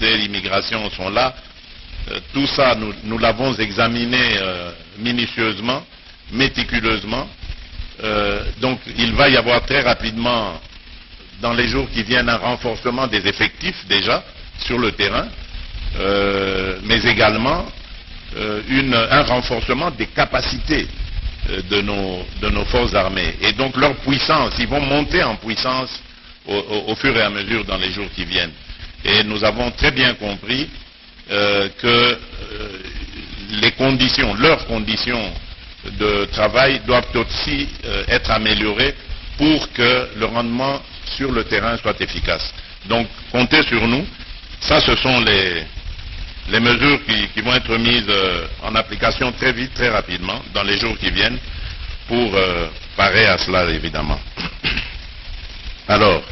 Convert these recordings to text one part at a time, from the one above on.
l'immigration sont là. Euh, tout ça, nous, l'avons examiné euh, minutieusement, méticuleusement. Euh, donc il va y avoir très rapidement, dans les jours qui viennent, un renforcement des effectifs déjà sur le terrain, mais également un renforcement des capacités de, nos, forces armées. Et donc leur puissance, ils vont monter en puissance au fur et à mesure dans les jours qui viennent. Et nous avons très bien compris euh, que euh, les conditions, leurs conditions de travail doivent aussi euh, être améliorées pour que le rendement sur le terrain soit efficace. Donc comptez sur nous. Ça, ce sont les, mesures qui, qui vont être mises en application très vite, très rapidement, dans les jours qui viennent, pour parer à cela, évidemment. Alors,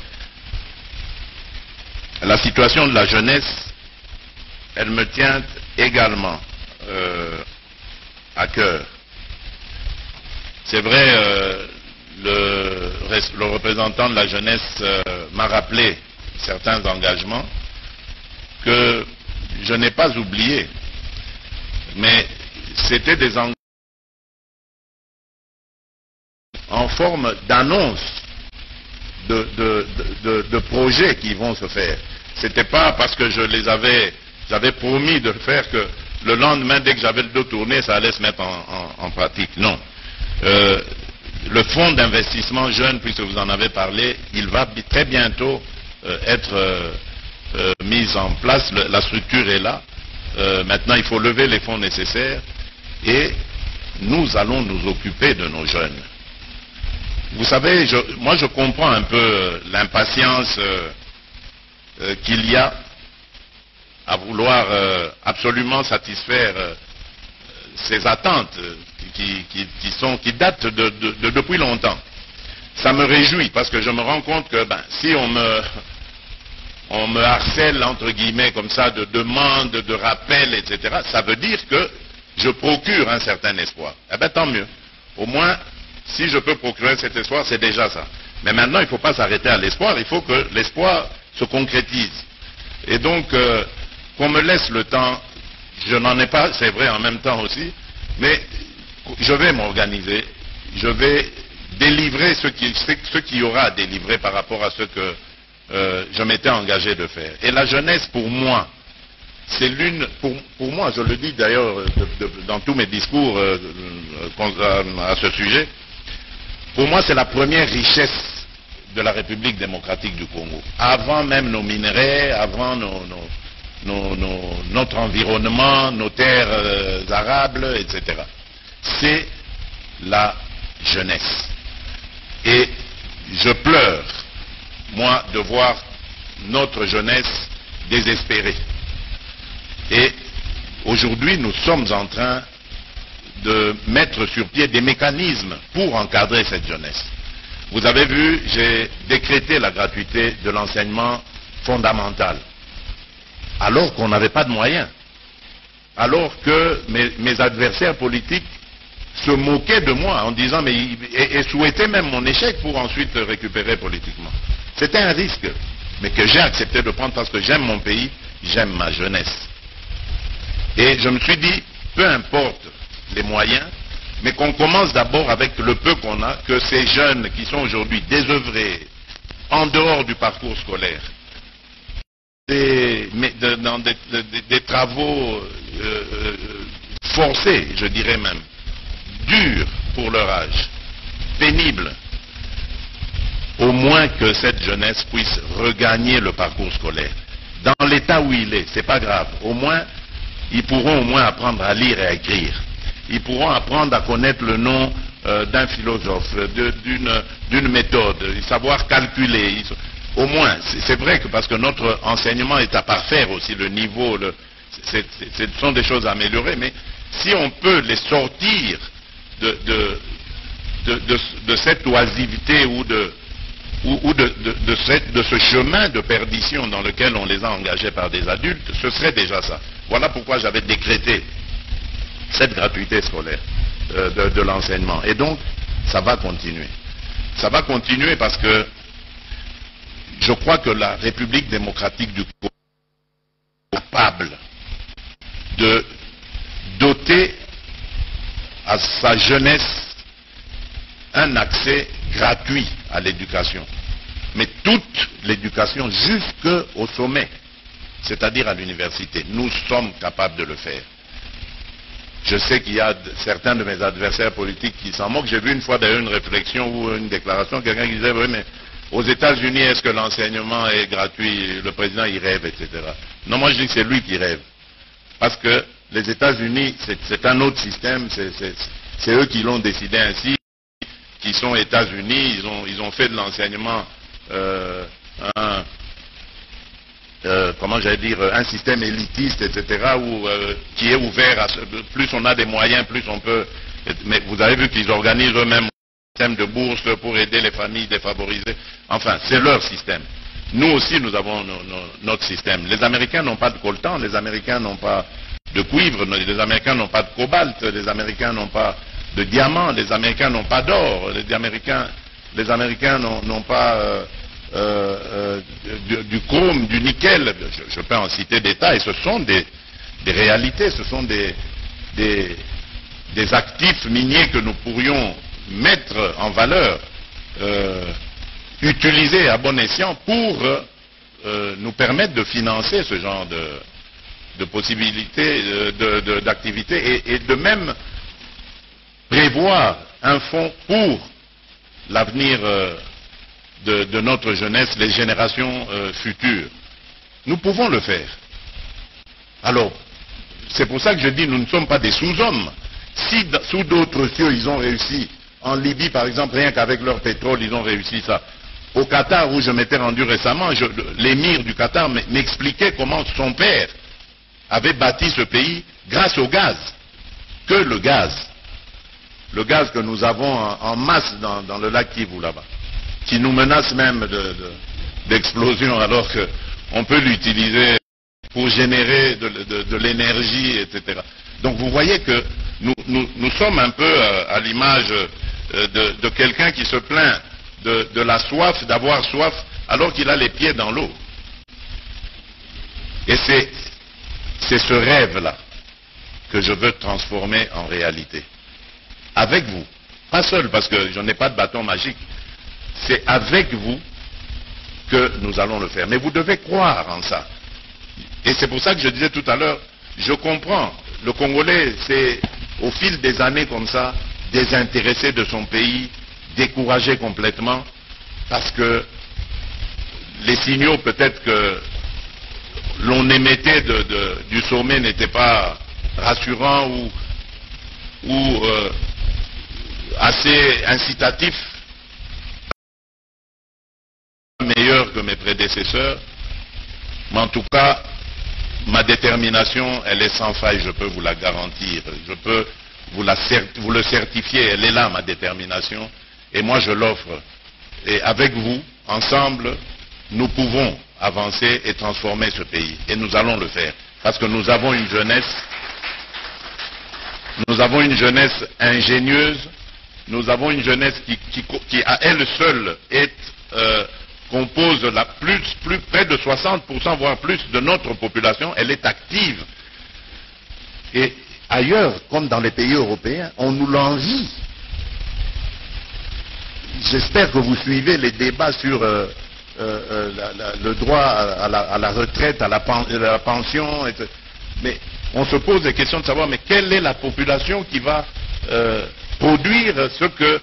la situation de la jeunesse, elle me tient également euh, à cœur. C'est vrai, euh, le, représentant de la jeunesse euh, m'a rappelé certains engagements que je n'ai pas oubliés, mais c'était des engagements en forme d'annonce de, projets qui vont se faire. C'était pas parce que je les avais, j'avais promis de faire que le lendemain, dès que j'avais le dos tourné, ça allait se mettre en, pratique. Non. Euh, le fonds d'investissement jeune, puisque vous en avez parlé, il va très bientôt euh, être euh, mis en place. Le- la structure est là. Maintenant, il faut lever les fonds nécessaires et nous allons nous occuper de nos jeunes. Vous savez, je- moi je comprends un peu euh, l'impatience euh, euh, qu'il y a à vouloir absolument satisfaire ces attentes qui, datent de- depuis longtemps. Ça me réjouit parce que je me rends compte que ben, si on me, on me harcèle entre guillemets comme ça de demandes, de rappels, etc., ça veut dire que je procure un certain espoir. Eh bien tant mieux. Au moins, si je peux procurer cet espoir, c'est déjà ça. Mais maintenant, il ne faut pas s'arrêter à l'espoir, il faut que l'espoir se concrétise. Et donc, euh, qu'on me laisse le temps, je n'en ai pas, c'est vrai en même temps aussi, mais je vais m'organiser, je vais délivrer ce qui, qu'il y aura à délivrer par rapport à ce que euh, je m'étais engagé de faire. Et la jeunesse, pour moi, c'est l'une, pour, moi, je le dis d'ailleurs euh, dans tous mes discours à ce sujet, pour moi, c'est la première richesse de la République démocratique du Congo. Avant même nos minerais, avant notre environnement, nos terres euh, arables, etc. C'est la jeunesse. Et je pleure, moi, de voir notre jeunesse désespérée. Et aujourd'hui, nous sommes en train de mettre sur pied des mécanismes pour encadrer cette jeunesse. Vous avez vu, j'ai décrété la gratuité de l'enseignement fondamental, alors qu'on n'avait pas de moyens, alors que mes, adversaires politiques se moquaient de moi en disant mais et, et souhaitaient même mon échec pour ensuite récupérer politiquement. C'était un risque, mais que j'ai accepté de prendre parce que j'aime mon pays, j'aime ma jeunesse. Et je me suis dit, peu importe les moyens, mais qu'on commence d'abord avec le peu qu'on a, que ces jeunes qui sont aujourd'hui désœuvrés, en dehors du parcours scolaire, dans des, de- de- des travaux euh, euh, forcés, je dirais même, durs pour leur âge, pénibles, au moins que cette jeunesse puisse regagner le parcours scolaire. Dans l'état où il est, c'est pas grave. Au moins, ils pourront au moins apprendre à lire et à écrire. Ils pourront apprendre à connaître le nom euh, d'un philosophe, d'une méthode, savoir calculer. Au moins, c'est vrai que parce que notre enseignement est à parfaire aussi, le niveau, ce sont des choses à améliorer, mais si on peut les sortir de, cette oisiveté ou de, de ce chemin de perdition dans lequel on les a engagés par des adultes, ce serait déjà ça. Voilà pourquoi j'avais décrété cette gratuité scolaire euh, de, l'enseignement. Et donc, ça va continuer. Ça va continuer parce que je crois que la République démocratique du Congo capable de doter à sa jeunesse un accès gratuit à l'éducation. Mais toute l'éducation jusqu'au sommet, c'est-à-dire à, l'université. Nous sommes capables de le faire. Je sais qu'il y a certains de mes adversaires politiques qui s'en moquent. J'ai vu une fois d'ailleurs une réflexion ou une déclaration, quelqu'un qui disait, oui, mais aux États-Unis, est-ce que l'enseignement est gratuit? Le président, il rêve, etc. Non, moi je dis que c'est lui qui rêve. Parce que les États-Unis, c'est un autre système, c'est eux qui l'ont décidé ainsi, qui sont États-Unis, ils ont, fait de l'enseignement euh, un, euh, comment j'allais dire, un système élitiste, etc., euh, qui est ouvert à plus on a des moyens, plus on peut. Mais vous avez vu qu'ils organisent eux-mêmes un système de bourse pour aider les familles défavorisées. Enfin, c'est leur système. Nous aussi, nous avons notre système. Les Américains n'ont pas de coltan, les Américains n'ont pas de cuivre, les Américains n'ont pas de cobalt, les Américains n'ont pas de diamants, les Américains n'ont pas d'or, les Américains, n'ont pas euh, euh, euh, du, chrome, du nickel. Je, peux en citer des tas, et ce sont des, réalités, ce sont des, actifs miniers que nous pourrions mettre en valeur, utiliser à bon escient pour nous permettre de financer ce genre de, possibilités euh, d'activité et, de même prévoir un fonds pour l'avenir de, notre jeunesse, les générations euh, futures. Nous pouvons le faire. Alors, c'est pour ça que je dis nous ne sommes pas des sous-hommes. Si sous d'autres cieux ils ont réussi, en Libye par exemple, rien qu'avec leur pétrole, ils ont réussi ça. Au Qatar, où je m'étais rendu récemment, l'émir du Qatar m'expliquait comment son père avait bâti ce pays grâce au gaz. Que le gaz. Le gaz que nous avons en, masse dans, le lac Kivu là-bas. Qui nous menace même d'explosion alors qu'on peut l'utiliser pour générer de, l'énergie, etc. Donc vous voyez que nous, sommes un peu euh, à l'image euh, de, quelqu'un qui se plaint de la soif, d'avoir soif, alors qu'il a les pieds dans l'eau. Et c'est c'est ce rêve-là que je veux transformer en réalité. Avec vous. Pas seul, parce que je n'ai pas de bâton magique. C'est avec vous que nous allons le faire. Mais vous devez croire en ça. Et c'est pour ça que je disais tout à l'heure, je comprends. Le Congolais, c'est au fil des années comme ça, désintéressé de son pays, découragé complètement, parce que les signaux peut-être que l'on émettait du sommet n'était pas rassurant ou, euh, assez incitatif, mes prédécesseurs, mais en tout cas, ma détermination, elle est sans faille, je peux vous la garantir. Je peux vous, vous le certifier, elle est là, ma détermination, et moi je l'offre. Et avec vous, ensemble, nous pouvons avancer et transformer ce pays. Et nous allons le faire. Parce que nous avons une jeunesse, nous avons une jeunesse ingénieuse, nous avons une jeunesse qui, à elle seule est, euh, compose la plus, plus près de 60%, voire plus de notre population, elle est active. Et ailleurs, comme dans les pays européens, on nous l'envie. J'espère que vous suivez les débats sur euh, euh, euh, le droit à la, retraite, à la, pension. Mais on se pose des questions de savoir, mais quelle est la population qui va produire ce que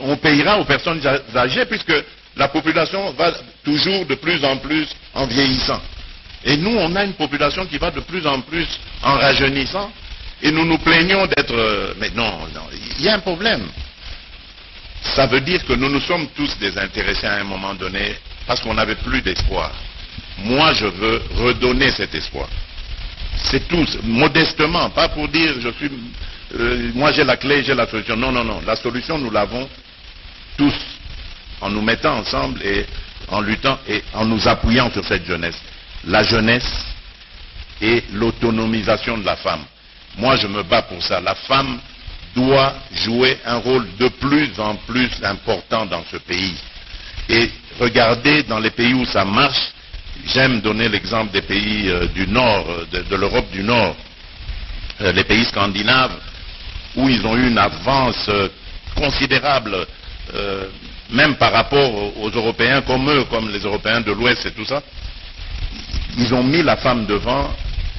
on payera aux personnes âgées, puisque la population va toujours de plus en plus en vieillissant. Et nous, on a une population qui va de plus en plus en rajeunissant, et nous nous plaignons d'être... mais non, non, il y a un problème. Ça veut dire que nous nous sommes tous désintéressés à un moment donné parce qu'on n'avait plus d'espoir. Moi, je veux redonner cet espoir. C'est tout, modestement, pas pour dire je suis, euh, moi j'ai la clé, j'ai la solution. Non, non, non. La solution, nous l'avons tous, en nous mettant ensemble et en luttant et en nous appuyant sur cette jeunesse. La jeunesse et l'autonomisation de la femme. Moi, je me bats pour ça. La femme doit jouer un rôle de plus en plus important dans ce pays. Et regardez dans les pays où ça marche, j'aime donner l'exemple des pays euh, du Nord, de, de l'Europe du Nord, euh, les pays scandinaves, où ils ont eu une avance euh, considérable, euh, même par rapport aux, Européens comme eux, comme les Européens de l'Ouest et tout ça. Ils ont mis la femme devant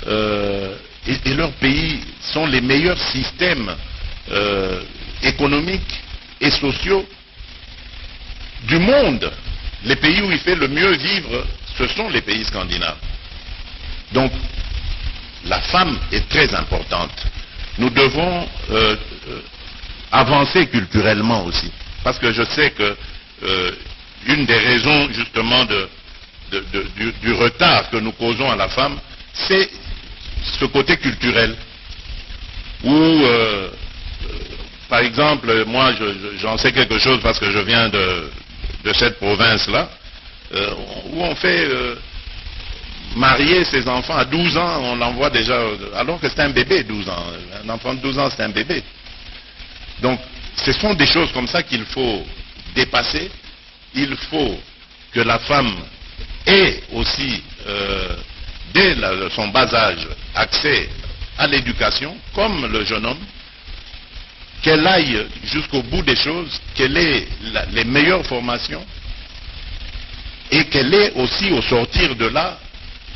euh, et, leurs pays sont les meilleurs systèmes euh, économiques et sociaux du monde. Les pays où il fait le mieux vivre, ce sont les pays scandinaves. Donc, la femme est très importante. Nous devons euh, avancer culturellement aussi. Parce que je sais que euh, une des raisons justement du, retard que nous causons à la femme, c'est ce côté culturel. Où, euh, euh, par exemple, moi je- je- j'en sais quelque chose parce que je viens de, cette province-là, où on fait marier ses enfants à 12 ans, on l'envoie déjà, alors que c'est un bébé 12 ans. Un enfant de 12 ans, c'est un bébé. Donc, ce sont des choses comme ça qu'il faut dépasser. Il faut que la femme ait aussi, euh, dès son bas âge, accès à l'éducation, comme le jeune homme, qu'elle aille jusqu'au bout des choses, qu'elle ait les meilleures formations et qu'elle ait aussi, au sortir de là,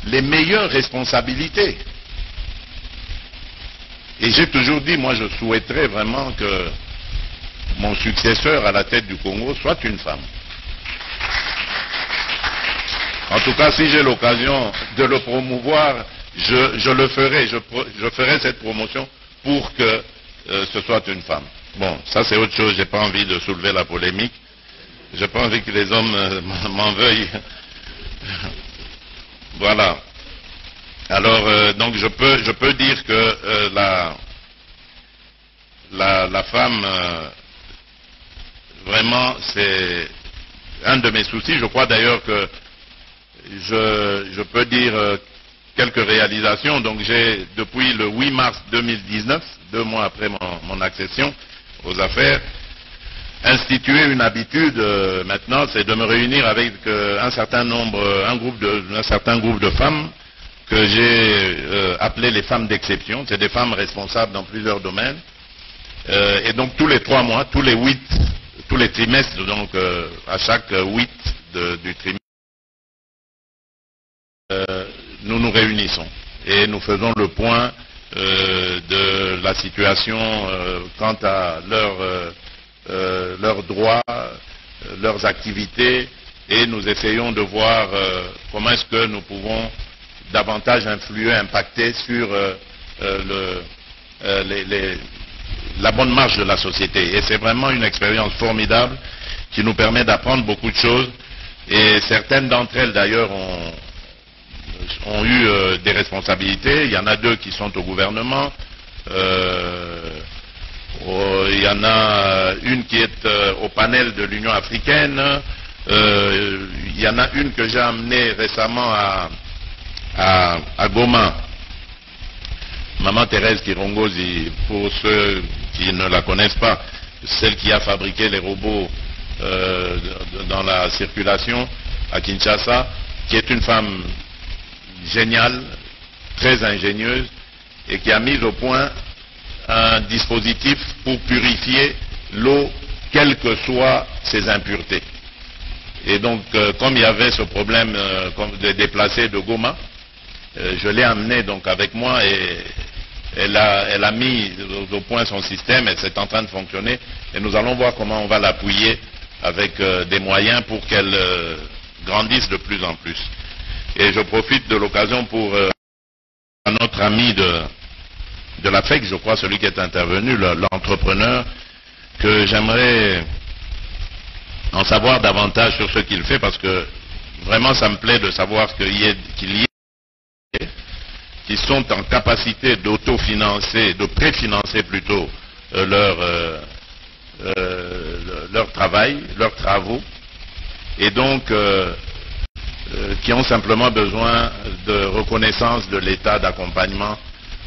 les meilleures responsabilités. Et j'ai toujours dit, moi je souhaiterais vraiment que mon successeur à la tête du Congo soit une femme. En tout cas, si j'ai l'occasion de le promouvoir, je, le ferai, je, ferai cette promotion pour que euh, ce soit une femme. Bon, ça c'est autre chose, j'ai pas envie de soulever la polémique. J'ai pas envie que les hommes euh, m'en veuillent. voilà. Alors, euh, donc je peux, dire que la, la, femme, vraiment, c'est un de mes soucis. Je crois d'ailleurs que je, peux dire euh, quelques réalisations. Donc j'ai, depuis le 8 mars 2019, deux mois après mon, accession aux affaires, institué une habitude euh, maintenant, c'est de me réunir avec euh, un certain nombre, un groupe de, certain groupe de femmes que j'ai appelées les femmes d'exception. C'est des femmes responsables dans plusieurs domaines. Et donc tous les trois mois, tous les huit, tous les trimestres, donc euh, à chaque euh, huit de- du trimestre, euh, nous nous réunissons et nous faisons le point euh, de la situation quant à leurs droits, leurs activités et nous essayons de voir comment est-ce que nous pouvons davantage influer, impacter sur le- les- les- la bonne marche de la société. Et c'est vraiment une expérience formidable qui nous permet d'apprendre beaucoup de choses. Et certaines d'entre elles, d'ailleurs, ont, eu euh, des responsabilités. Il y en a deux qui sont au gouvernement. Euh, il y en a une qui est euh, au panel de l'Union africaine. Il y en a une que j'ai amenée récemment à Goma. Maman Thérèse Kirongozi, pour ceux qui ne la connaissent pas, celle qui a fabriqué les robots euh, dans la circulation à Kinshasa, qui est une femme géniale, très ingénieuse, et qui a mis au point un dispositif pour purifier l'eau, quelles que soient ses impuretés. Et donc, euh, comme il y avait ce problème euh, comme de déplacer de Goma, euh, je l'ai amené donc avec moi et elle a, mis au, point son système et c'est en train de fonctionner. Et nous allons voir comment on va l'appuyer avec euh, des moyens pour qu'elle euh, grandisse de plus en plus. Et je profite de l'occasion pour euh, un autre ami de, de la FEC, je crois celui qui est intervenu, le- l'entrepreneur, que j'aimerais en savoir davantage sur ce qu'il fait parce que vraiment ça me plaît de savoir qu'il y qu'il y ait qui sont en capacité d'autofinancer, de préfinancer plutôt euh, leur, euh, euh, le- leur travail, leurs travaux, et donc qui ont simplement besoin de reconnaissance de l'état d'accompagnement.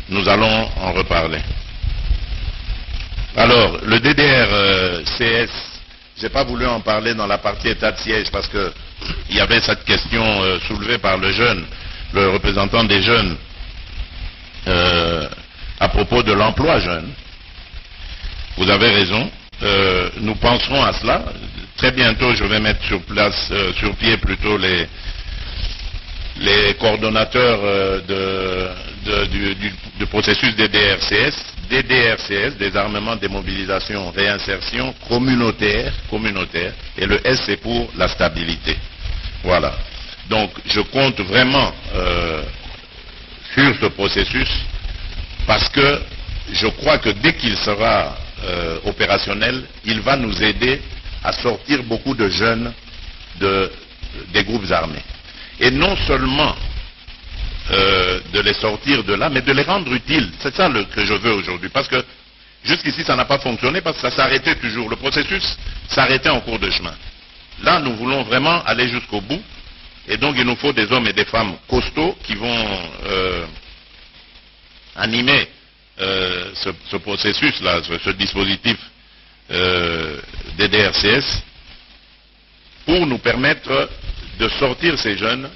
Nous allons en reparler. Alors, le DDR CS, j'ai pas voulu en parler dans la partie état de siège parce que il y avait cette question soulevée par le jeune, le représentant des jeunes, à propos de l'emploi jeune. Vous avez raison. nous penserons à cela. Très bientôt, je vais mettre sur place, sur pied plutôt les, les coordonnateurs euh, du, processus des DRCS, des DRCS, des armements, démobilisation, réinsertion communautaire, communautaire, et le S c'est pour la stabilité. Voilà. Donc je compte vraiment euh, sur ce processus parce que je crois que dès qu'il sera euh, opérationnel, il va nous aider à sortir beaucoup de jeunes des groupes armés et non seulement euh, de les sortir de là, mais de les rendre utiles. C'est ça que je veux aujourd'hui. Parce que jusqu'ici, ça n'a pas fonctionné parce que ça s'arrêtait toujours. Le processus s'arrêtait en cours de chemin. Là, nous voulons vraiment aller jusqu'au bout. Et donc, il nous faut des hommes et des femmes costauds qui vont euh, animer euh, ce, processus-là, ce, dispositif des DRCS, pour nous permettre de sortir ces jeunes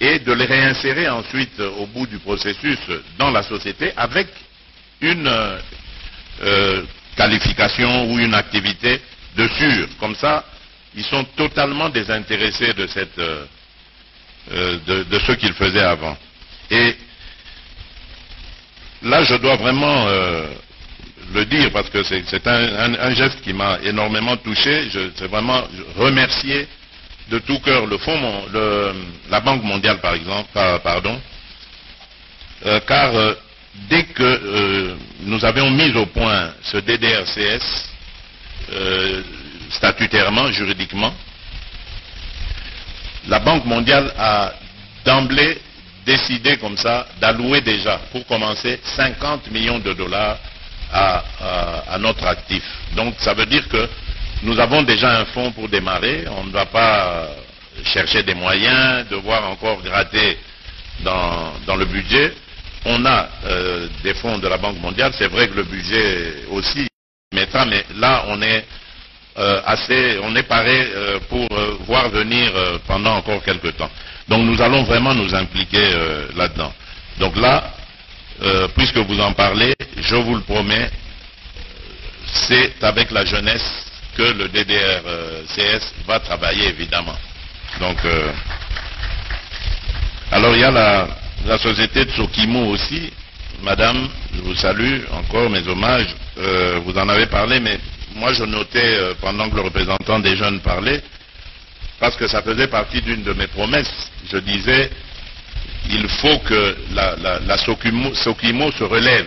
et de les réinsérer ensuite au bout du processus dans la société avec une euh, euh, qualification ou une activité de sûr. Comme ça, ils sont totalement désintéressés de, cette, euh, de, ce qu'ils faisaient avant. Et là, je dois vraiment le dire parce que c'est un, geste qui m'a énormément touché. Je, c'est vraiment remercier de tout cœur le fonds, la Banque mondiale par exemple, euh, car euh, dès que euh, nous avions mis au point ce DDRCS statutairement, juridiquement, la Banque mondiale a d'emblée décidé comme ça d'allouer déjà, pour commencer, 50 millions de dollars à notre actif. Donc ça veut dire que nous avons déjà un fonds pour démarrer. On ne va pas chercher des moyens, devoir encore gratter dans, le budget. On a euh, des fonds de la Banque mondiale. C'est vrai que le budget aussi mettra, mais là, on est euh, on est paré euh, pour voir venir pendant encore quelques temps. Donc nous allons vraiment nous impliquer là-dedans. Donc là, puisque vous en parlez, je vous le promets, c'est avec la jeunesse que le DDRCS va travailler évidemment. Donc, euh, alors il y a la, société de Sokimo aussi. Madame, je vous salue, encore mes hommages. Euh, vous en avez parlé, mais moi je notais euh, pendant que le représentant des jeunes parlait, parce que ça faisait partie d'une de mes promesses. Je disais, il faut que la, Sokimo, se relève.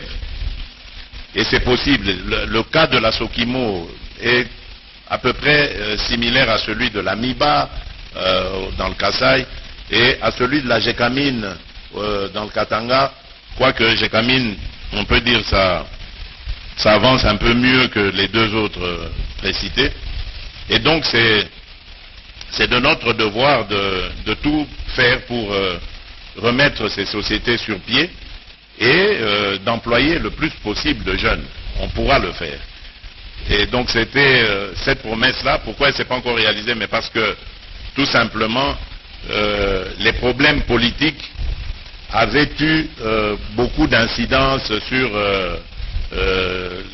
Et c'est possible. Le, cas de la Sokimo est à peu près euh, similaire à celui de la MIBA euh, dans le Kassai et à celui de la euh, dans le Katanga, quoique Gécamine, on peut dire ça, ça avance un peu mieux que les deux autres précités. Et donc c'est de notre devoir de, tout faire pour remettre ces sociétés sur pied et d'employer le plus possible de jeunes. On pourra le faire. Et donc c'était euh, cette promesse-là. Pourquoi elle ne s'est pas encore réalisée? Mais parce que tout simplement, euh, les problèmes politiques avaient eu euh, beaucoup d'incidence sur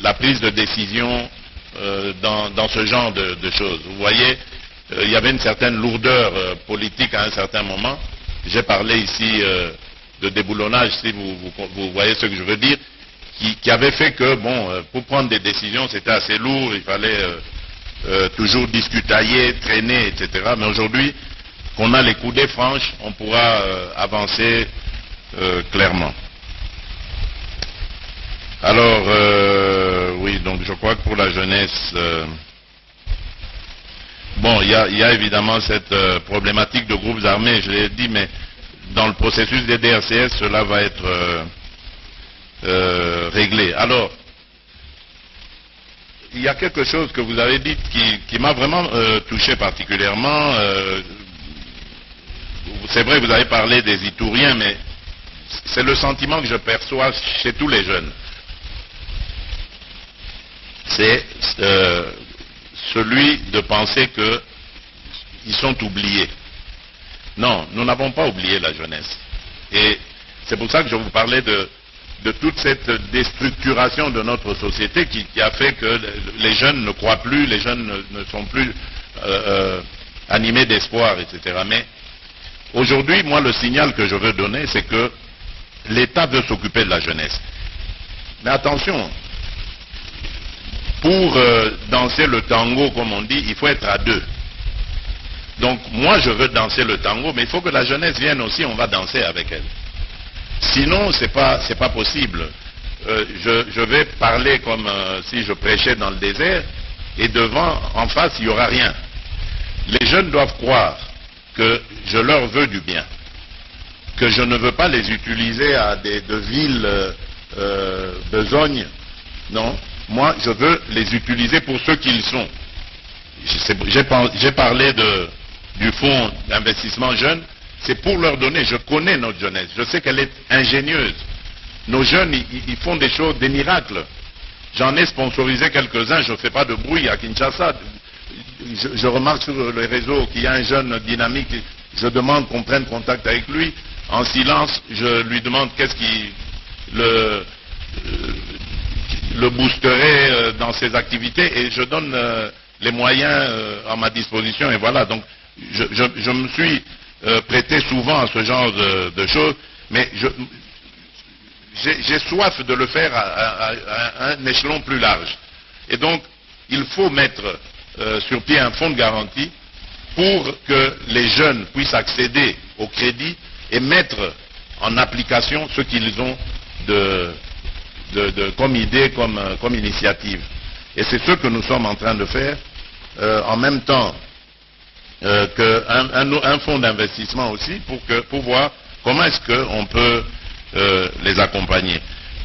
la prise de décision dans, ce genre de, choses. Vous voyez, il y avait une certaine lourdeur politique à un certain moment. J'ai parlé ici de déboulonnage, si vous voyez ce que je veux dire qui, avait fait que, bon, euh, pour prendre des décisions, c'était assez lourd, il fallait euh, euh, toujours discutailler, traîner, etc. Mais aujourd'hui, qu'on a les coudées franches, on pourra avancer clairement. Alors, oui, donc je crois que pour la jeunesse, bon, il y a, évidemment cette problématique de groupes armés, je l'ai dit, mais dans le processus des DRCS, cela va être euh, réglé. Alors, il y a quelque chose que vous avez dit qui, m'a vraiment euh, touché particulièrement. Euh, c'est vrai, vous avez parlé des Itouriens, mais c'est le sentiment que je perçois chez tous les jeunes. C'est celui de penser que ils sont oubliés. Non, nous n'avons pas oublié la jeunesse. Et c'est pour ça que je vous parlais de, de toute cette déstructuration de notre société qui, a fait que les jeunes ne croient plus, les jeunes ne, sont plus euh, euh, animés d'espoir, etc. Mais aujourd'hui, moi, le signal que je veux donner, c'est que l'État veut s'occuper de la jeunesse. Mais attention, pour euh, danser le tango, comme on dit, il faut être à deux. Donc moi, je veux danser le tango, mais il faut que la jeunesse vienne aussi, on va danser avec elle. Sinon, ce n'est pas, pas possible. Euh, je, vais parler comme euh, si je prêchais dans le désert, et devant, en face, il n'y aura rien. Les jeunes doivent croire que je leur veux du bien, que je ne veux pas les utiliser à des, de villes besognes. Non, moi, je veux les utiliser pour ce qu'ils sont. J'ai parlé du fonds d'investissement jeune, c'est pour leur donner. Je connais notre jeunesse, je sais qu'elle est ingénieuse. Nos jeunes, ils, font des choses, des miracles. J'en ai sponsorisé quelques-uns, je ne fais pas de bruit à Kinshasa. Je, remarque sur les réseaux qu'il y a un jeune dynamique, je demande qu'on prenne contact avec lui. En silence, je lui demande qu'est-ce qui le, le boosterait euh, dans ses activités et je donne euh, les moyens à ma disposition et voilà. Donc je, me suis euh, prêté souvent à ce genre de, choses, mais j'ai soif de le faire à, un échelon plus large. Et donc, il faut mettre euh, sur pied un fonds de garantie pour que les jeunes puissent accéder au crédit et mettre en application ce qu'ils ont de, comme idée, comme, comme, initiative. Et c'est ce que nous sommes en train de faire. Euh, en même temps, euh, qu'un un, fonds d'investissement aussi pour, que, pour voir comment est-ce qu'on peut euh, les accompagner.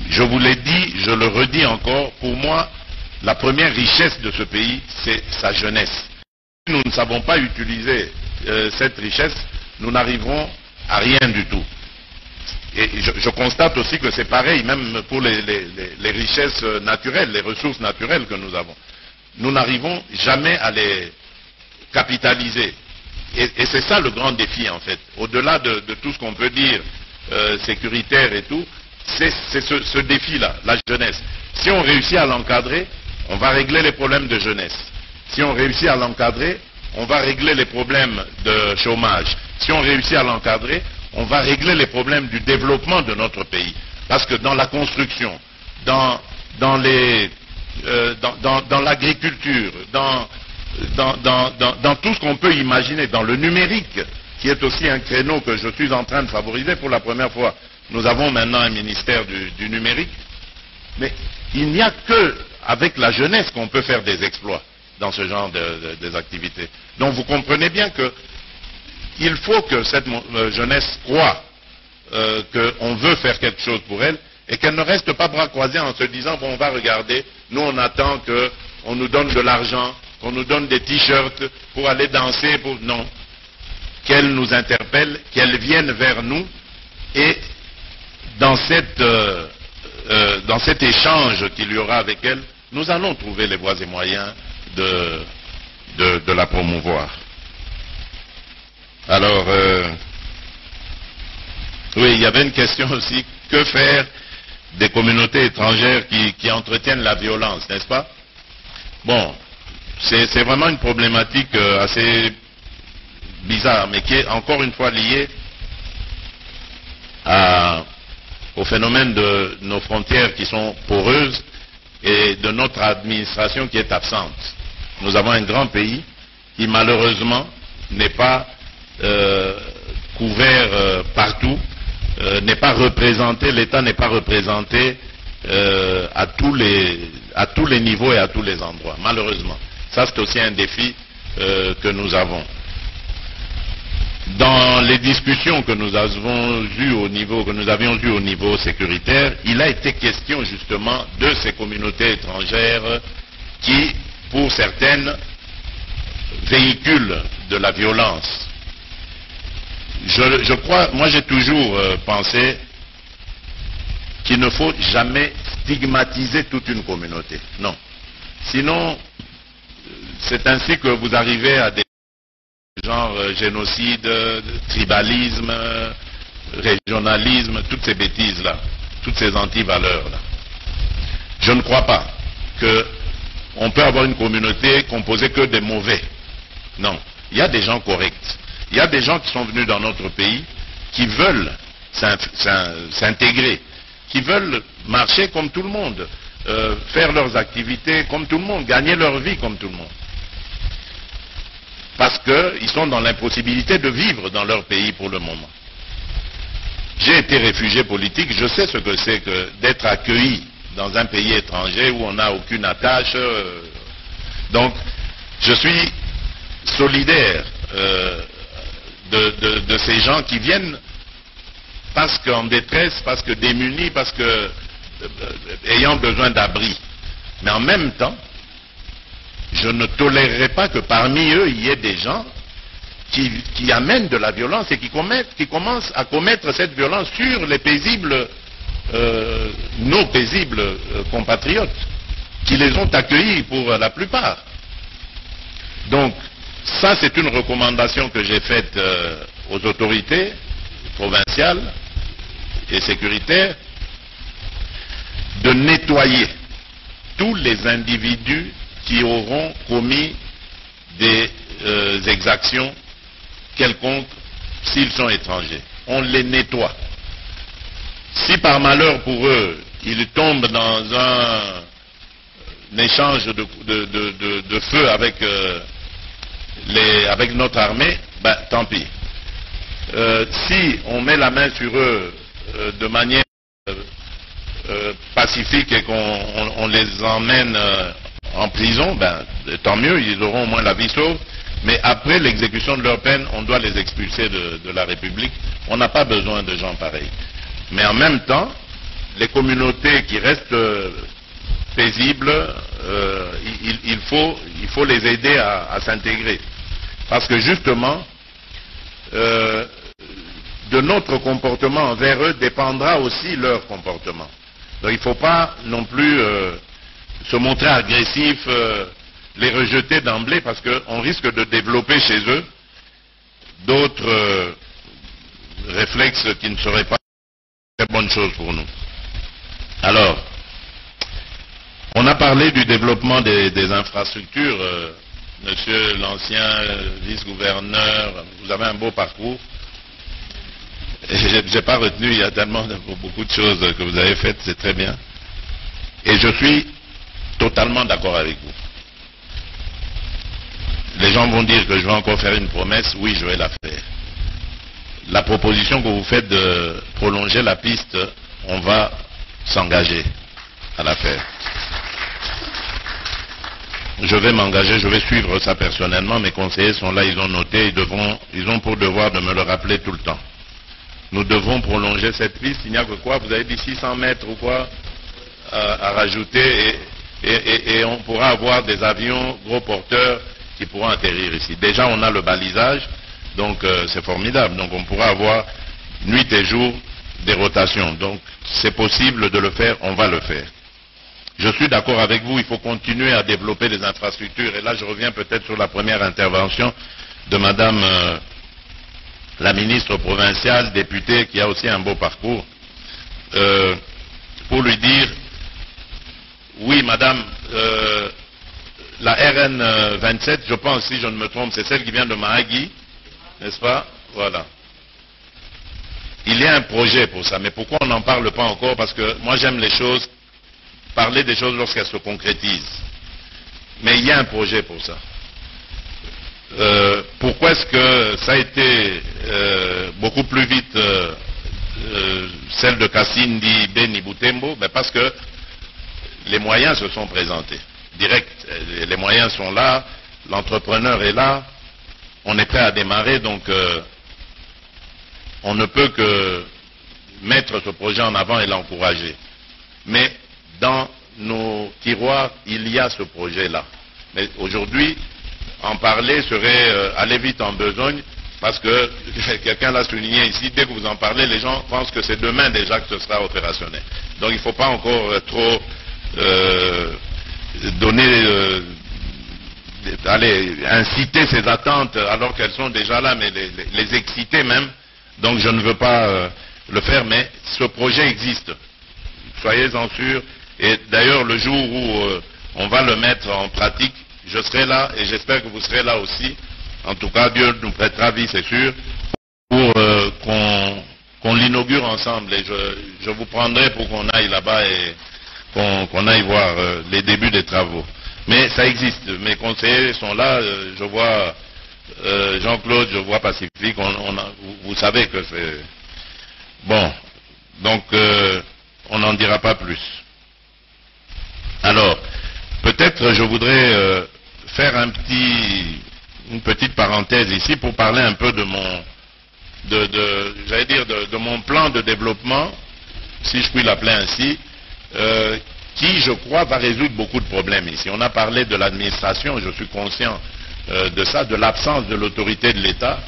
Je vous l'ai dit, je le redis encore, pour moi, la première richesse de ce pays, c'est sa jeunesse. Si nous ne savons pas utiliser euh, cette richesse, nous n'arriverons à rien du tout. Et je, constate aussi que c'est pareil, même pour les, richesses naturelles, les ressources naturelles que nous avons. Nous n'arrivons jamais à les, capitaliser. Et, c'est ça le grand défi, en fait. Au-delà de, tout ce qu'on peut dire euh, sécuritaire et tout, c'est ce, défi-là, la jeunesse. Si on réussit à l'encadrer, on va régler les problèmes de jeunesse. Si on réussit à l'encadrer, on va régler les problèmes de chômage. Si on réussit à l'encadrer, on va régler les problèmes du développement de notre pays. Parce que dans la construction, dans, dans euh, l'agriculture, dans, dans, tout ce qu'on peut imaginer, dans le numérique, qui est aussi un créneau que je suis en train de favoriser pour la première fois. Nous avons maintenant un ministère du, numérique, mais il n'y a que avec la jeunesse qu'on peut faire des exploits dans ce genre de, activités. Donc vous comprenez bien qu'il faut que cette euh, jeunesse croit euh, qu'on veut faire quelque chose pour elle et qu'elle ne reste pas bras croisés en se disant bon on va regarder, nous on attend qu'on nous donne de l'argent, qu'on nous donne des t-shirts pour aller danser, pour... non. Qu'elle nous interpelle, qu'elle vienne vers nous et dans, euh, cet échange qu'il y aura avec elle, nous allons trouver les voies et moyens de, la promouvoir. Alors, euh, oui, il y avait une question aussi, que faire des communautés étrangères qui, entretiennent la violence, n'est-ce pas? Bon, c'est vraiment une problématique euh, assez bizarre, mais qui est encore une fois liée au phénomène de nos frontières qui sont poreuses et de notre administration qui est absente. Nous avons un grand pays qui malheureusement n'est pas euh, couvert euh, partout, n'est pas représenté, l'État n'est pas représenté à, tous les, à tous les niveaux et à tous les endroits, malheureusement. Ça, c'est aussi un défi euh, que nous avons. Dans les discussions que nous avons eues au niveau, que nous avions eues au niveau sécuritaire, il a été question justement de ces communautés étrangères qui, pour certaines, véhiculent de la violence. Je, crois, moi j'ai toujours euh, pensé qu'il ne faut jamais stigmatiser toute une communauté. Non. Sinon, c'est ainsi que vous arrivez à des genre génocide, tribalisme, régionalisme, toutes ces bêtises-là, toutes ces antivaleurs-là. Je ne crois pas qu'on peut avoir une communauté composée que des mauvais. Non, il y a des gens corrects. Il y a des gens qui sont venus dans notre pays qui veulent s'intégrer, qui veulent marcher comme tout le monde, euh, faire leurs activités comme tout le monde, gagner leur vie comme tout le monde. Parce qu'ils sont dans l'impossibilité de vivre dans leur pays pour le moment. J'ai été réfugié politique, je sais ce que c'est que d'être accueilli dans un pays étranger où on n'a aucune attache. Euh. donc, je suis solidaire euh, de, ces gens qui viennent parce qu'en détresse, parce que démunis, parce que euh, ayant besoin d'abri. Mais en même temps, je ne tolérerai pas que parmi eux, il y ait des gens qui, amènent de la violence et qui, commencent à commettre cette violence sur les paisibles, euh, nos paisibles euh, compatriotes, qui les ont accueillis pour la plupart. Donc, ça, c'est une recommandation que j'ai faite euh, aux autorités provinciales et sécuritaires de nettoyer tous les individus qui auront commis des exactions quelconque s'ils sont étrangers. On les nettoie. Si par malheur pour eux, ils tombent dans un, échange de, feu avec, euh, avec notre armée, ben, tant pis. Euh, si on met la main sur eux euh, de manière pacifique et qu'on les emmène en prison, ben, tant mieux, ils auront au moins la vie sauve. Mais après l'exécution de leur peine, on doit les expulser de, la République. On n'a pas besoin de gens pareils. Mais en même temps, les communautés qui restent euh, paisibles, euh, il, faut, les aider à, s'intégrer. Parce que justement, euh, de notre comportement envers eux dépendra aussi leur comportement. Donc il ne faut pas non plus se montrer agressif les rejeter d'emblée parce qu'on risque de développer chez eux d'autres euh, réflexes qui ne seraient pas très bonnes choses pour nous. Alors, on a parlé du développement des, infrastructures. Euh, monsieur l'ancien vice-gouverneur, vous avez un beau parcours. Je n'ai pas retenu, il y a tellement beaucoup de choses que vous avez faites, c'est très bien. Et je suis totalement d'accord avec vous les gens vont dire que je vais encore faire une promesse, oui, je vais la faire. La proposition que vous faites de prolonger la piste, on va s'engager à la faire. Je vais m'engager, je vais suivre ça personnellement. Mes conseillers sont là, ils ont noté, ils, devront, ont pour devoir de me le rappeler tout le temps. Nous devons prolonger cette piste. Il n'y a que quoi? Vous avez dit 600 mètres ou quoi à, rajouter et on pourra avoir des avions gros porteurs qui pourront atterrir ici. Déjà, on a le balisage, donc euh, c'est formidable. Donc on pourra avoir nuit et jour des rotations. Donc c'est possible de le faire, on va le faire. Je suis d'accord avec vous, il faut continuer à développer les infrastructures. Et là, je reviens peut-être sur la première intervention de Madame euh, la ministre provinciale, députée, qui a aussi un beau parcours, euh, pour lui dire, oui, Madame, la RN 27, je pense, si je ne me trompe, c'est celle qui vient de Mahagui, n'est-ce pas? Voilà. Il y a un projet pour ça, mais pourquoi on n'en parle pas encore? Parce que moi j'aime les choses, parler des choses lorsqu'elles se concrétisent. Mais il y a un projet pour ça. Euh, pourquoi est-ce que ça a été euh, beaucoup plus vite euh, celle de Kassindi, Beni, Boutembo? Ben Parce que les moyens se sont présentés direct. Les moyens sont là, l'entrepreneur est là, on est prêt à démarrer, donc on ne peut que mettre ce projet en avant et l'encourager. Mais dans nos tiroirs, il y a ce projet-là. Mais aujourd'hui, en parler serait euh, aller vite en besogne, parce que quelqu'un l'a souligné ici, dès que vous en parlez, les gens pensent que c'est demain déjà que ce sera opérationnel. Donc il ne faut pas encore trop euh, donner euh, aller inciter ces attentes alors qu'elles sont déjà là, mais les, exciter même. Donc je ne veux pas euh, le faire, mais ce projet existe. Soyez-en sûrs. Et d'ailleurs, le jour où euh, on va le mettre en pratique, je serai là et j'espère que vous serez là aussi. En tout cas, Dieu nous prêtera vie, c'est sûr, pour euh, qu'on l'inaugure ensemble. Et je, vous prendrai pour qu'on aille là-bas et qu'on aille voir les débuts des travaux. Mais ça existe. Mes conseillers sont là. Euh, je vois euh, Jean-Claude, je vois Pacifique. vous savez que c'est... Bon. Donc, euh, on n'en dira pas plus. Alors, peut-être je voudrais faire un petit, une petite parenthèse ici pour parler un peu de mon, de, j'allais dire, de, mon plan de développement, si je puis l'appeler ainsi, qui, je crois, va résoudre beaucoup de problèmes ici. On a parlé de l'administration, je suis conscient euh, de ça, de l'absence de l'autorité de l'État.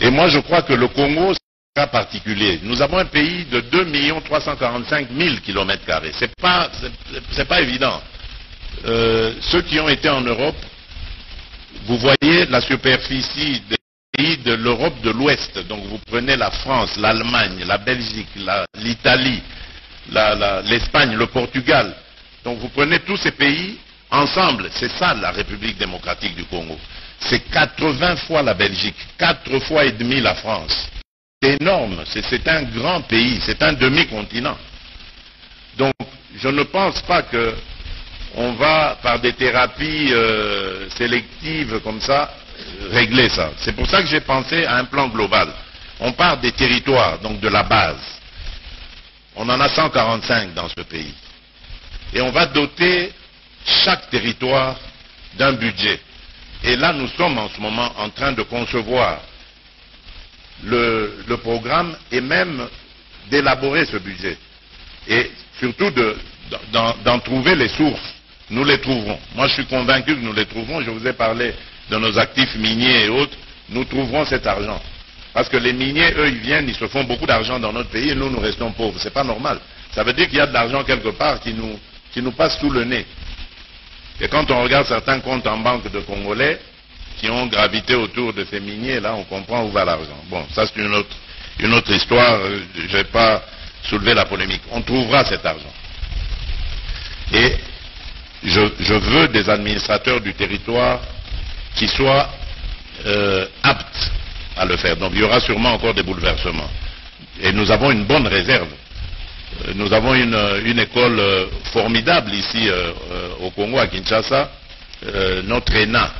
Et moi, je crois que le Congo, cas particulier. Nous avons un pays de 2 345 000 kilomètres carrés. C'est pas, pas évident. Euh, ceux qui ont été en Europe, vous voyez la superficie des pays de l'Europe de l'Ouest. Donc vous prenez la France, l'Allemagne, la Belgique, l'Italie, l'Espagne, le Portugal. Donc vous prenez tous ces pays ensemble, c'est ça la République démocratique du Congo. C'est 80 fois la Belgique, 4 fois et demi la France. C'est énorme, c'est un grand pays, c'est un demi-continent. Donc je ne pense pas que on va, par des thérapies euh, sélectives comme ça, régler ça. C'est pour ça que j'ai pensé à un plan global. On part des territoires, donc de la base. On en a 145 dans ce pays. Et on va doter chaque territoire d'un budget. Et là, nous sommes en ce moment en train de concevoir le, programme et même d'élaborer ce budget. Et surtout d'en trouver les sources. Nous les trouverons. Moi, je suis convaincu que nous les trouverons. Je vous ai parlé de nos actifs miniers et autres. Nous trouverons cet argent. Parce que les miniers, eux, ils viennent, ils se font beaucoup d'argent dans notre pays et nous, nous restons pauvres. C'est pas normal. Ça veut dire qu'il y a de l'argent quelque part qui nous, qui nous passe sous le nez. Et quand on regarde certains comptes en banque de Congolais qui ont gravité autour de ces miniers, là, on comprend où va l'argent. Bon, ça c'est une autre, une autre histoire. Je n'ai pas soulevé la polémique. On trouvera cet argent. Et je, veux des administrateurs du territoire qui soient euh, aptes à le faire. Donc il y aura sûrement encore des bouleversements. Et nous avons une bonne réserve. Euh, nous avons une, euh, école euh, formidable ici au Congo, à Kinshasa. notre ENA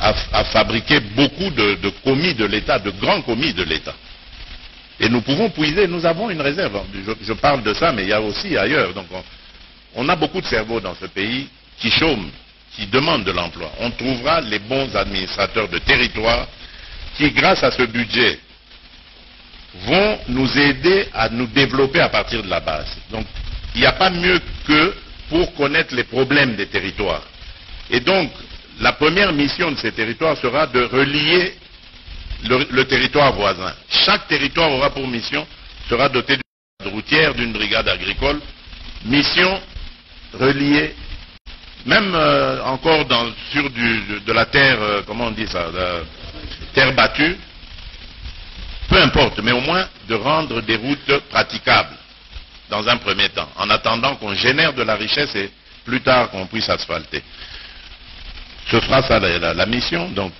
a, fabriqué beaucoup de, commis de l'État, de grands commis de l'État. Et nous pouvons puiser, nous avons une réserve. Je, parle de ça, mais il y a aussi ailleurs. Donc on a beaucoup de cerveaux dans ce pays qui chôment, qui demandent de l'emploi. On trouvera les bons administrateurs de territoire qui, grâce à ce budget, vont nous aider à nous développer à partir de la base. Donc, il n'y a pas mieux que pour connaître les problèmes des territoires. Et donc, la première mission de ces territoires sera de relier le, territoire voisin. Chaque territoire aura pour mission, sera doté d'une brigade routière, d'une brigade agricole. Mission reliée, même euh, encore sur de, la terre, euh, comment on dit ça, terre battue, peu importe, mais au moins de rendre des routes praticables dans un premier temps, en attendant qu'on génère de la richesse et plus tard qu'on puisse asphalter. Ce sera ça la, mission, donc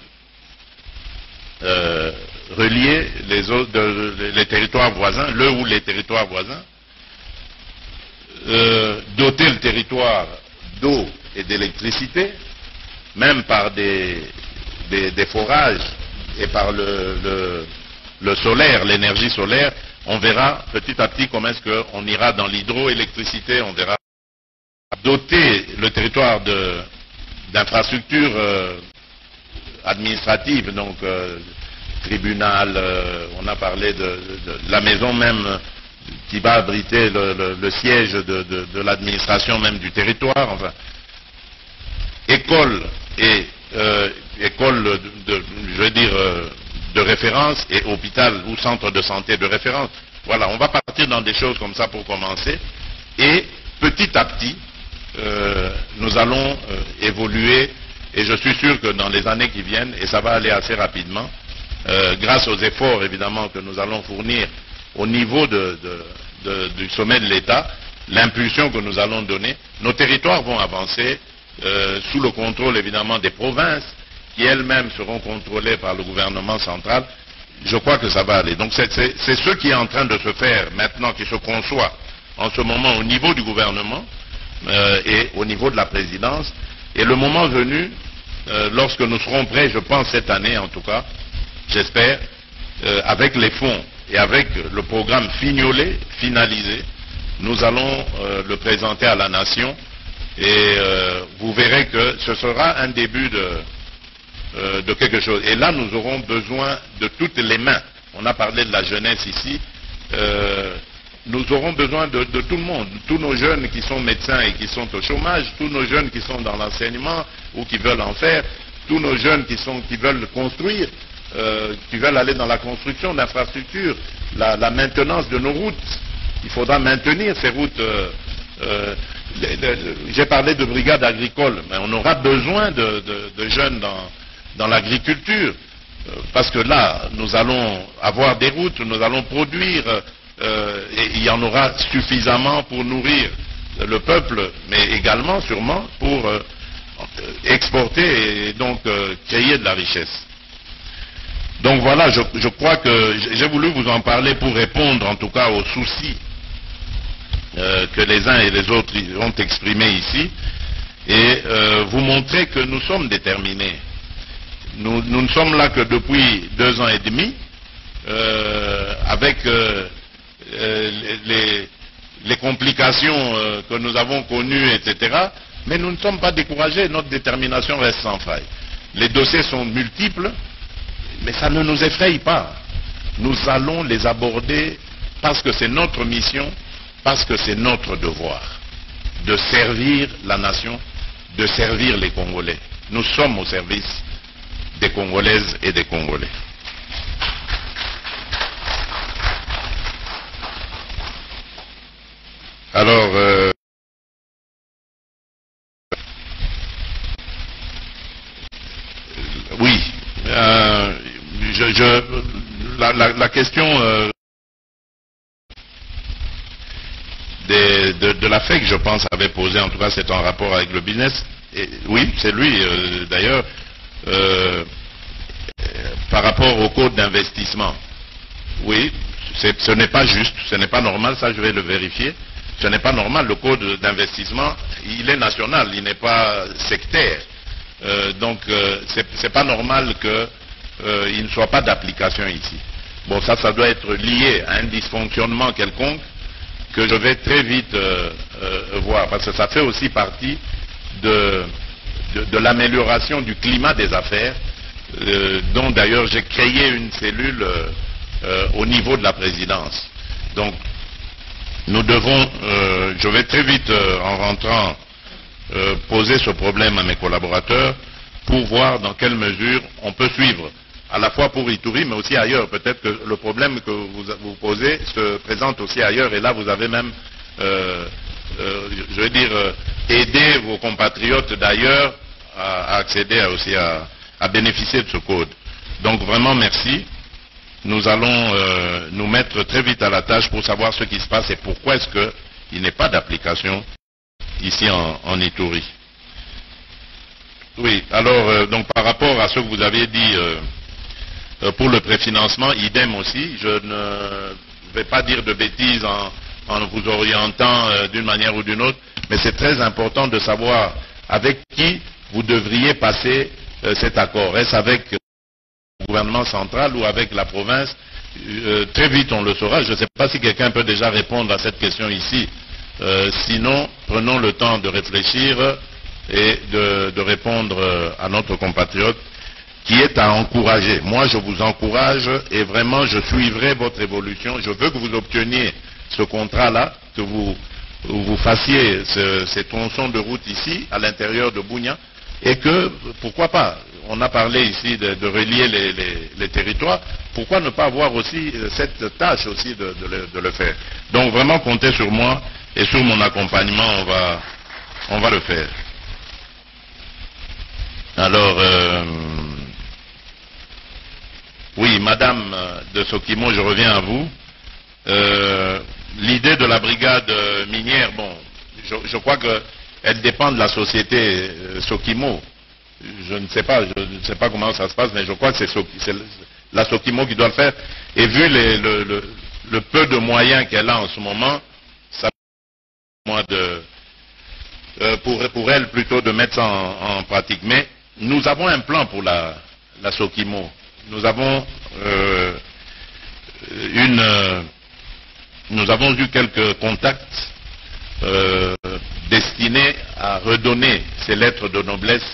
euh, relier les, les territoires voisins, le ou les territoires voisins, euh, doter le territoire d'eau et d'électricité, même par des forages et par le, solaire, l'énergie solaire, on verra petit à petit comment est-ce qu'on ira dans l'hydroélectricité, on verra. Doter le territoire d'infrastructures euh, administratives, donc euh, tribunal, euh, on a parlé de, la maison même qui va abriter le, siège de, l'administration même du territoire, enfin, école et école, de, je veux dire, de référence et hôpital ou centre de santé de référence. Voilà, on va partir dans des choses comme ça pour commencer. Et petit à petit, euh, nous allons euh, évoluer Et je suis sûr que dans les années qui viennent, et ça va aller assez rapidement, euh, grâce aux efforts évidemment que nous allons fournir au niveau du sommet de l'État, l'impulsion que nous allons donner, nos territoires vont avancer sous le contrôle évidemment des provinces qui elles-mêmes seront contrôlées par le gouvernement central. Je crois que ça va aller. Donc c'est ce qui est en train de se faire maintenant, qui se conçoit en ce moment au niveau du gouvernement euh, et au niveau de la présidence. Et le moment venu, euh, lorsque nous serons prêts, je pense cette année en tout cas, j'espère, avec les fonds et avec le programme fignolé, finalisé, nous allons euh, le présenter à la nation et euh, vous verrez que ce sera un début euh, de, quelque chose. Et là, nous aurons besoin de toutes les mains. On a parlé de la jeunesse ici. Nous aurons besoin de, tout le monde, tous nos jeunes qui sont médecins et qui sont au chômage, tous nos jeunes qui sont dans l'enseignement ou qui veulent en faire, tous nos jeunes qui, sont, qui veulent construire, qui veulent aller dans la construction d'infrastructures, la maintenance de nos routes, il faudra maintenir ces routes. Euh, euh, j'ai parlé de brigades agricoles, mais on aura besoin de, jeunes dans, l'agriculture, euh, parce que là, nous allons avoir des routes, nous allons produire, et il y en aura suffisamment pour nourrir le peuple, mais également sûrement pour exporter et donc créer de la richesse. Donc voilà, je, crois que j'ai voulu vous en parler pour répondre en tout cas aux soucis euh, que les uns et les autres ont exprimé ici, et euh, vous montrer que nous sommes déterminés. Nous, ne sommes là que depuis deux ans et demi, euh, avec les, les, complications que nous avons connues, etc. Mais nous ne sommes pas découragés, notre détermination reste sans faille. Les dossiers sont multiples, mais ça ne nous effraie pas. Nous allons les aborder parce que c'est notre mission parce que c'est notre devoir de servir la nation, de servir les Congolais. Nous sommes au service des Congolaises et des Congolais. Alors, euh, oui, euh, je, la, question euh, de, la FEC, je pense, avait posé, en tout cas c'est en rapport avec le business. Oui, c'est lui d'ailleurs, par rapport au code d'investissement. Oui, ce n'est pas juste, ce n'est pas normal, ça je vais le vérifier. Ce n'est pas normal, le code d'investissement, il est national, il n'est pas sectaire. Euh, donc ce n'est pas normal qu'il ne soit pas d'application ici. Bon, ça, ça doit être lié à un dysfonctionnement quelconque que je vais très vite euh, euh, voir, parce que ça fait aussi partie de, de, l'amélioration du climat des affaires, euh, dont d'ailleurs j'ai créé une cellule au niveau de la présidence. Donc, nous devons, je vais très vite en rentrant, poser ce problème à mes collaborateurs pour voir dans quelle mesure on peut suivre à la fois pour Ituri, mais aussi ailleurs. Peut-être que le problème que vous, vous posez se présente aussi ailleurs, et là vous avez même, euh, euh, je veux dire, euh, aidé vos compatriotes d'ailleurs à, accéder aussi à, bénéficier de ce code. Donc vraiment merci. Nous allons nous mettre très vite à la tâche pour savoir ce qui se passe et pourquoi est-ce qu'il n'est pas d'application ici en, en Ituri. Oui, alors donc par rapport à ce que vous avez dit euh, pour le préfinancement, idem aussi. Je ne vais pas dire de bêtises en, vous orientant euh, d'une manière ou d'une autre, mais c'est très important de savoir avec qui vous devriez passer euh, cet accord. Est-ce avec gouvernement central ou avec la province Très vite, on le saura. Je ne sais pas si quelqu'un peut déjà répondre à cette question ici. sinon, prenons le temps de réfléchir et de répondre à notre compatriote qui est à encourager. Moi, je vous encourage et vraiment, je suivrai votre évolution. Je veux que vous obteniez ce contrat-là, que vous, vous fassiez ces tronçons de route ici, à l'intérieur de Bougna, et que, pourquoi pas, on a parlé ici de, relier les, territoires, pourquoi ne pas avoir aussi euh, cette tâche aussi de, le, faire? Donc vraiment, comptez sur moi et sur mon accompagnement, on va, le faire. Alors, euh, oui, Madame de Sokimo, je reviens à vous. Euh, l'idée de la brigade minière, bon, je, crois qu'elle dépend de la société Sokimo. Je ne sais pas, je ne sais pas comment ça se passe, mais je crois que c'est la Sokimo qui doit le faire. Et vu le, peu de moyens qu'elle a en ce moment, ça moi de euh, pour, elle plutôt de mettre ça en, pratique. Mais nous avons un plan pour la, Sokimo. Nous avons une nous avons eu quelques contacts euh, destinés à redonner ces lettres de noblesse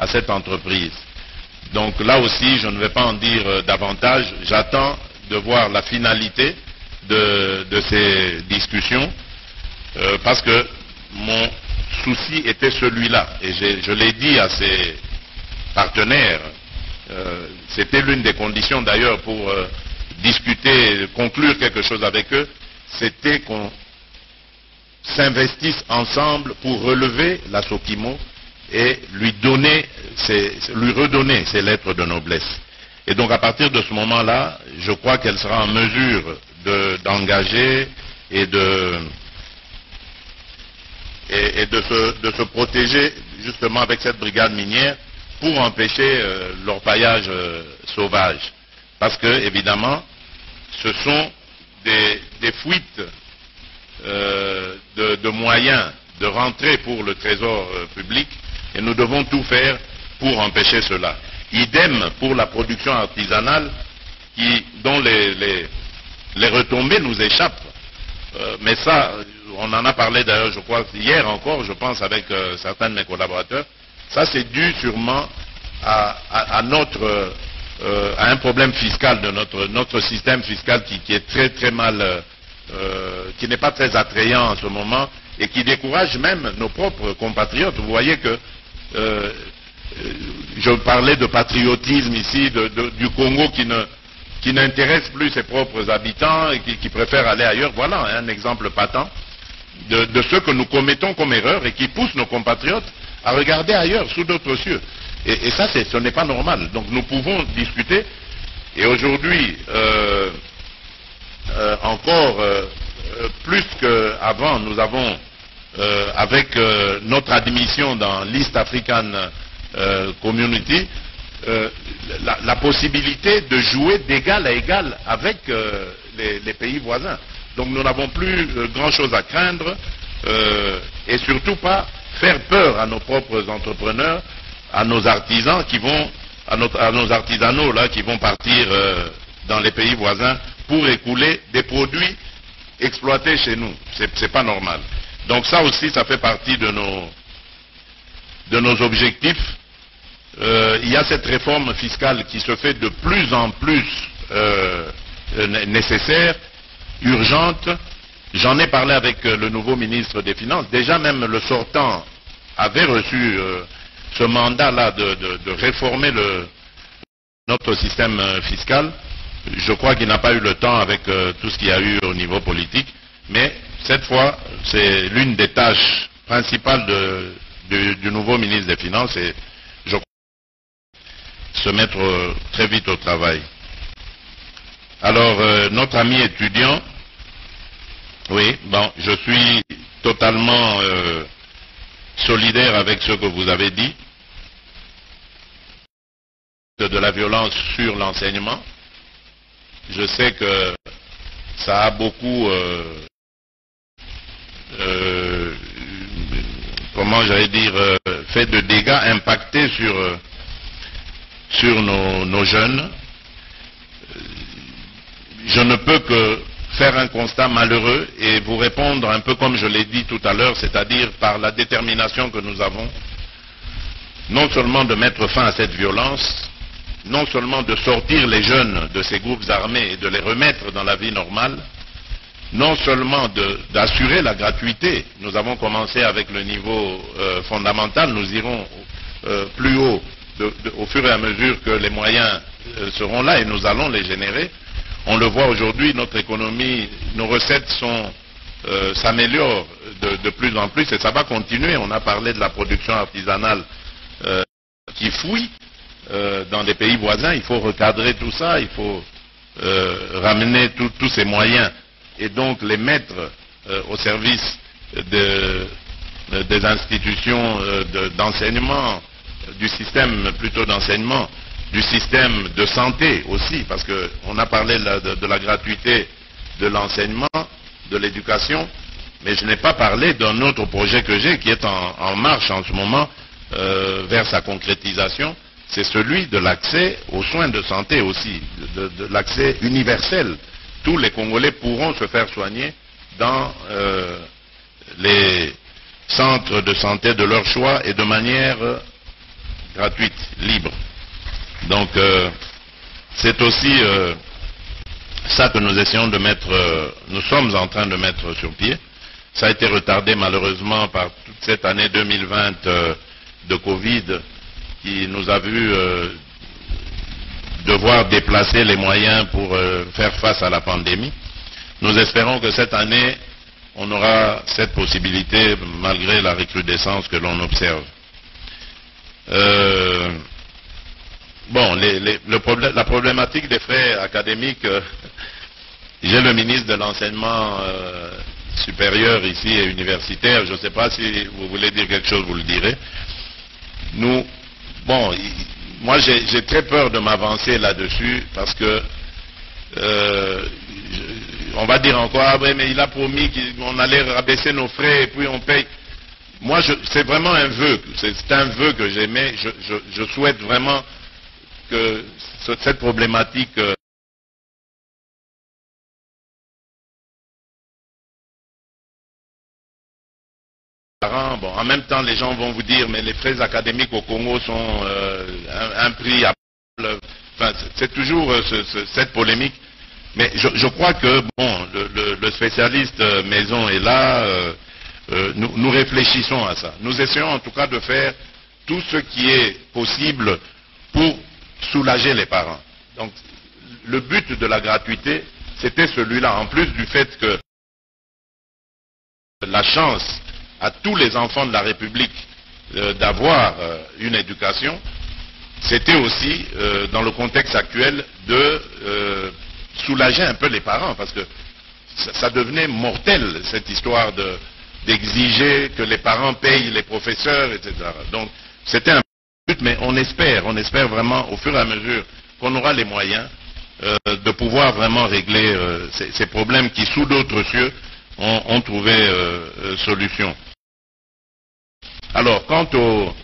à cette entreprise. Donc là aussi, je ne vais pas en dire euh, davantage. J'attends de voir la finalité de, ces discussions euh, parce que mon souci était celui-là. Et je l'ai dit à ces partenaires. C'était l'une des conditions d'ailleurs pour discuter, conclure quelque chose avec eux c'était qu'on s'investisse ensemble pour relever la Sokimo et lui donner, redonner ses lettres de noblesse. Et donc à partir de ce moment-là, je crois qu'elle sera en mesure d'engager et de se, protéger justement avec cette brigade minière pour empêcher euh, l'orpaillage euh, sauvage. Parce que, évidemment, ce sont des, fuites euh, de, moyens de rentrer pour le trésor euh, public et nous devons tout faire pour empêcher cela. Idem pour la production artisanale dont les, retombées nous échappent. Euh, mais ça, on en a parlé d'ailleurs, je crois, hier encore, je pense, avec certains de mes collaborateurs. Ça, c'est dû sûrement à euh, un problème fiscal de notre, système fiscal qui, est très très mal, euh, euh, qui n'est pas très attrayant en ce moment et qui décourage même nos propres compatriotes. Vous voyez que je parlais de patriotisme ici, du Congo qui ne qui n'intéresse plus ses propres habitants et qui, préfère aller ailleurs. Voilà un exemple patent de, ce que nous commettons comme erreur et qui pousse nos compatriotes à regarder ailleurs, sous d'autres cieux. Et, ça, ce n'est pas normal. Donc nous pouvons discuter. Et aujourd'hui, euh, euh, encore euh, plus qu'avant, nous avons, avec notre admission dans l'East African Community, la, possibilité de jouer d'égal à égal avec les, pays voisins. Donc nous n'avons plus grand-chose à craindre et surtout pas faire peur à nos propres entrepreneurs à nos artisans qui vont, à, nos artisanaux là, qui vont partir euh, dans les pays voisins pour écouler des produits exploités chez nous. Ce n'est pas normal. Donc ça aussi, ça fait partie de nos, objectifs. Euh, il y a cette réforme fiscale qui se fait de plus en plus euh, nécessaire, urgente. J'en ai parlé avec le nouveau ministre des Finances. Déjà même le sortant avait reçu ce mandat-là de, réformer notre système euh, fiscal, je crois qu'il n'a pas eu le temps avec euh, tout ce qu'il y a eu au niveau politique, mais cette fois, c'est l'une des tâches principales du, nouveau ministre des Finances et je crois se mettre euh, très vite au travail. Alors, notre ami étudiant, oui, bon, je suis totalement solidaire avec ce que vous avez dit de la violence sur l'enseignement. Je sais que ça a beaucoup, euh, euh, comment j'allais dire, euh, fait de dégâts, impacté sur, nos, nos jeunes. Je ne peux que faire un constat malheureux et vous répondre un peu comme je l'ai dit tout à l'heure, c'est-à-dire par la détermination que nous avons, non seulement de mettre fin à cette violence, non seulement de sortir les jeunes de ces groupes armés et de les remettre dans la vie normale, non seulement d'assurer la gratuité, nous avons commencé avec le niveau euh, fondamental, nous irons euh, plus haut au fur et à mesure que les moyens euh, seront là et nous allons les générer, on le voit aujourd'hui, notre économie, nos recettes s'améliorent de, plus en plus et ça va continuer. On a parlé de la production artisanale qui fouillent dans des pays voisins. Il faut recadrer tout ça, il faut ramener tous ces moyens et donc les mettre au service des institutions d'enseignement, du système plutôt d'enseignement, du système de santé aussi, parce qu'on a parlé de, la gratuité de l'enseignement, de l'éducation, mais je n'ai pas parlé d'un autre projet que j'ai qui est en, marche en ce moment euh, vers sa concrétisation, c'est celui de l'accès aux soins de santé aussi, de, l'accès universel. Tous les Congolais pourront se faire soigner dans euh, les centres de santé de leur choix et de manière gratuite, libre. Donc, euh, c'est aussi euh, ça que nous essayons de mettre, euh, nous sommes en train de mettre sur pied. Ça a été retardé malheureusement par toute cette année 2020 de Covid qui nous a vu devoir déplacer les moyens pour faire face à la pandémie. Nous espérons que cette année, on aura cette possibilité malgré la recrudescence que l'on observe. Bon, la problématique des frais académiques, euh, j'ai le ministre de l'enseignement euh, supérieur ici et universitaire, je ne sais pas si vous voulez dire quelque chose, vous le direz. Nous, bon, moi j'ai très peur de m'avancer là-dessus parce que euh, on va dire encore, ah mais il a promis qu'on allait rabaisser nos frais et puis on paye. Moi, c'est vraiment un vœu, c'est un vœu que j'aimais, je souhaite vraiment que cette problématique Bon, en même temps, les gens vont vous dire, mais les frais académiques au Congo sont euh, un, prix à... Enfin, c'est toujours euh, cette polémique. Mais je, crois que, bon, le, spécialiste maison est là. nous, nous, réfléchissons à ça. Nous essayons en tout cas de faire tout ce qui est possible pour soulager les parents. Donc, le but de la gratuité, c'était celui-là, en plus du fait que la chance à tous les enfants de la République euh, d'avoir euh, une éducation, c'était aussi, euh, dans le contexte actuel, de soulager un peu les parents, parce que ça, devenait mortel, cette histoire d'exiger que les parents payent les professeurs, etc. Donc, c'était un mais on espère, on espère vraiment au fur et à mesure qu'on aura les moyens de pouvoir vraiment régler ces, problèmes qui, sous d'autres cieux, ont, trouvé solution. Alors, quant aux,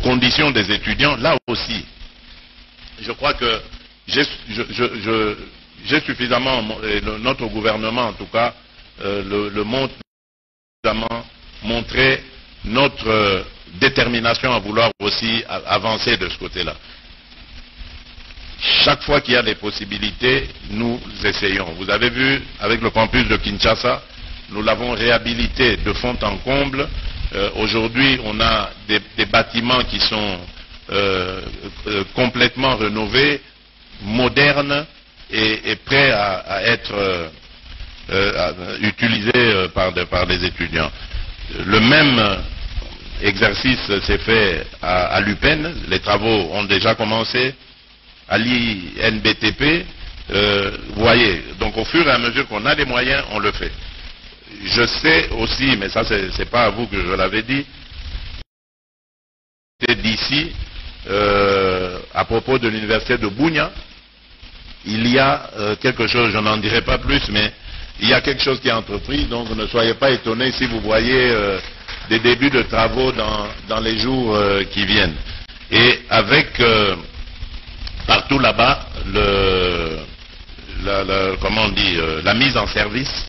conditions des étudiants, là aussi, je crois que j'ai suffisamment, notre gouvernement en tout cas, le, le montre montré notre détermination à vouloir aussi avancer de ce côté-là. Chaque fois qu'il y a des possibilités, nous essayons. Vous avez vu, avec le campus de Kinshasa, nous l'avons réhabilité de fond en comble. Euh, aujourd'hui, on a des, bâtiments qui sont euh, euh, complètement rénovés, modernes et, prêts à, être utilisés par, les étudiants. Le même exercice s'est fait à, l'UPEN, les travaux ont déjà commencé, à l'INBTP, vous voyez, donc au fur et à mesure qu'on a les moyens, on le fait. Je sais aussi, mais ça c'est pas à vous que je l'avais dit, d'ici, euh, à propos de l'université de Bougna, il y a euh, quelque chose, je n'en dirai pas plus, mais il y a quelque chose qui est entrepris, donc ne soyez pas étonnés si vous voyez des débuts de travaux dans, les jours euh, qui viennent. Et avec euh, partout là-bas le, comment on dit, euh, la mise en service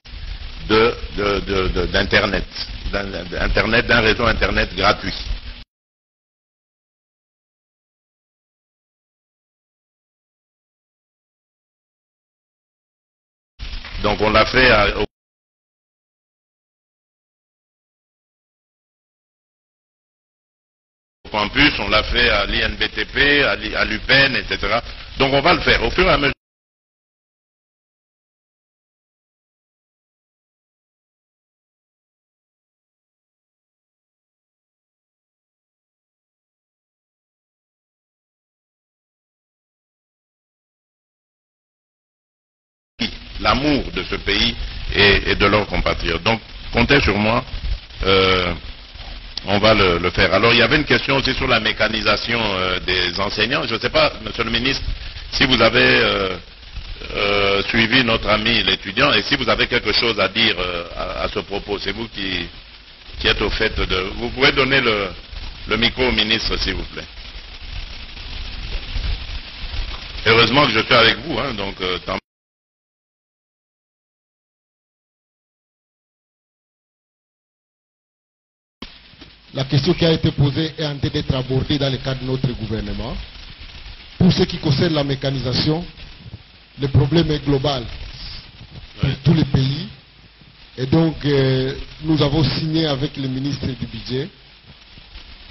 d'Internet, d'un réseau Internet gratuit. Donc on l'a fait à, campus, on l'a fait à l'INBTP, à l'UPEN, etc. Donc on va le faire au fur et à mesure. L'amour de ce pays et, de leurs compatriotes. Donc, comptez sur moi. Euh, on va le, faire. Alors, il y avait une question aussi sur la mécanisation euh, des enseignants. Je ne sais pas, Monsieur le ministre, si vous avez euh, suivi notre ami l'étudiant et si vous avez quelque chose à dire à, ce propos. C'est vous qui, êtes au fait de... Vous pouvez donner le, micro au ministre, s'il vous plaît. Heureusement que je suis avec vous, hein, donc tant La question qui a été posée est en train d'être abordée dans le cadre de notre gouvernement. Pour ce qui concerne la mécanisation, le problème est global pour tous les pays. Et donc, euh, nous avons signé avec le ministre du Budget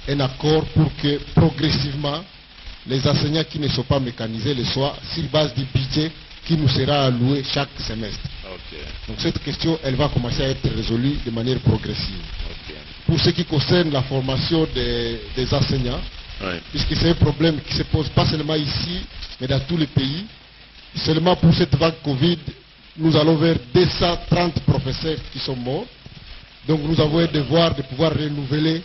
un accord pour que progressivement, les enseignants qui ne sont pas mécanisés le soient sur base du budget qui nous sera alloué chaque semestre. Donc cette question, elle va commencer à être résolue de manière progressive pour ce qui concerne la formation des, enseignants, puisque c'est un problème qui se pose pas seulement ici, mais dans tous les pays. Seulement pour cette vague Covid, nous allons vers 230 professeurs qui sont morts. Donc nous avons un devoir de pouvoir renouveler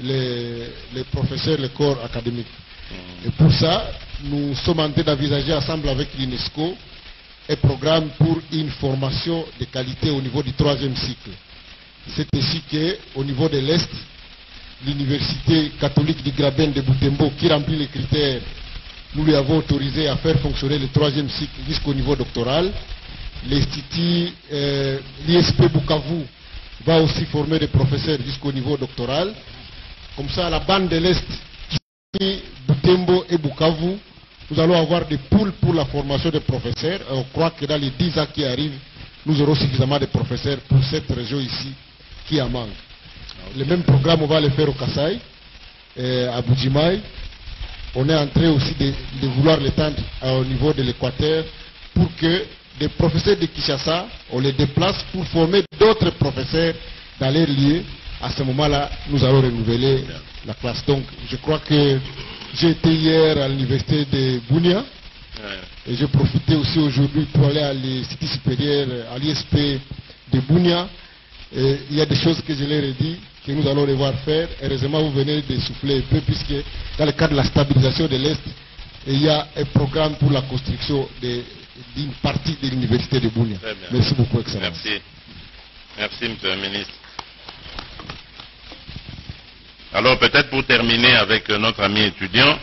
les, professeurs, les corps académiques. Mm. Et pour ça, nous sommes en train d'envisager ensemble avec l'UNESCO un programme pour une formation de qualité au niveau du troisième cycle. C'est ainsi qu'au niveau de l'Est, l'université catholique du Graben de Boutembo, qui remplit les critères, nous lui avons autorisé à faire fonctionner le troisième cycle jusqu'au niveau doctoral. L'Institut, euh, l'ISP Bukavu va aussi former des professeurs jusqu'au niveau doctoral. Comme ça, la bande de l'Est, Boutembo et Bukavu, nous allons avoir des poules pour la formation des professeurs. On croit que dans les 10 ans qui arrivent, nous aurons suffisamment de professeurs pour cette région ici qui en manque. Le même programme, on va le faire au Kassai, euh, à Boudjimaï. On est en train aussi de, vouloir l'étendre au niveau de l'Équateur pour que des professeurs de Kinshasa, on les déplace pour former d'autres professeurs dans les lieux. À ce moment-là, nous allons renouveler la classe. Donc, je crois que j'ai été hier à l'université de Bounia. Et j'ai profité aussi aujourd'hui pour aller à l'Institut supérieur, à l'ISP de Bounia il y a des choses que je leur ai dit que nous allons devoir faire. Heureusement, vous venez de souffler un peu, puisque dans le cadre de la stabilisation de l'Est, il y a un programme pour la construction d'une partie de l'université de Bounia. Merci beaucoup, Excellence. Merci. Merci, Monsieur le ministre. Alors, peut-être pour terminer avec notre ami étudiant,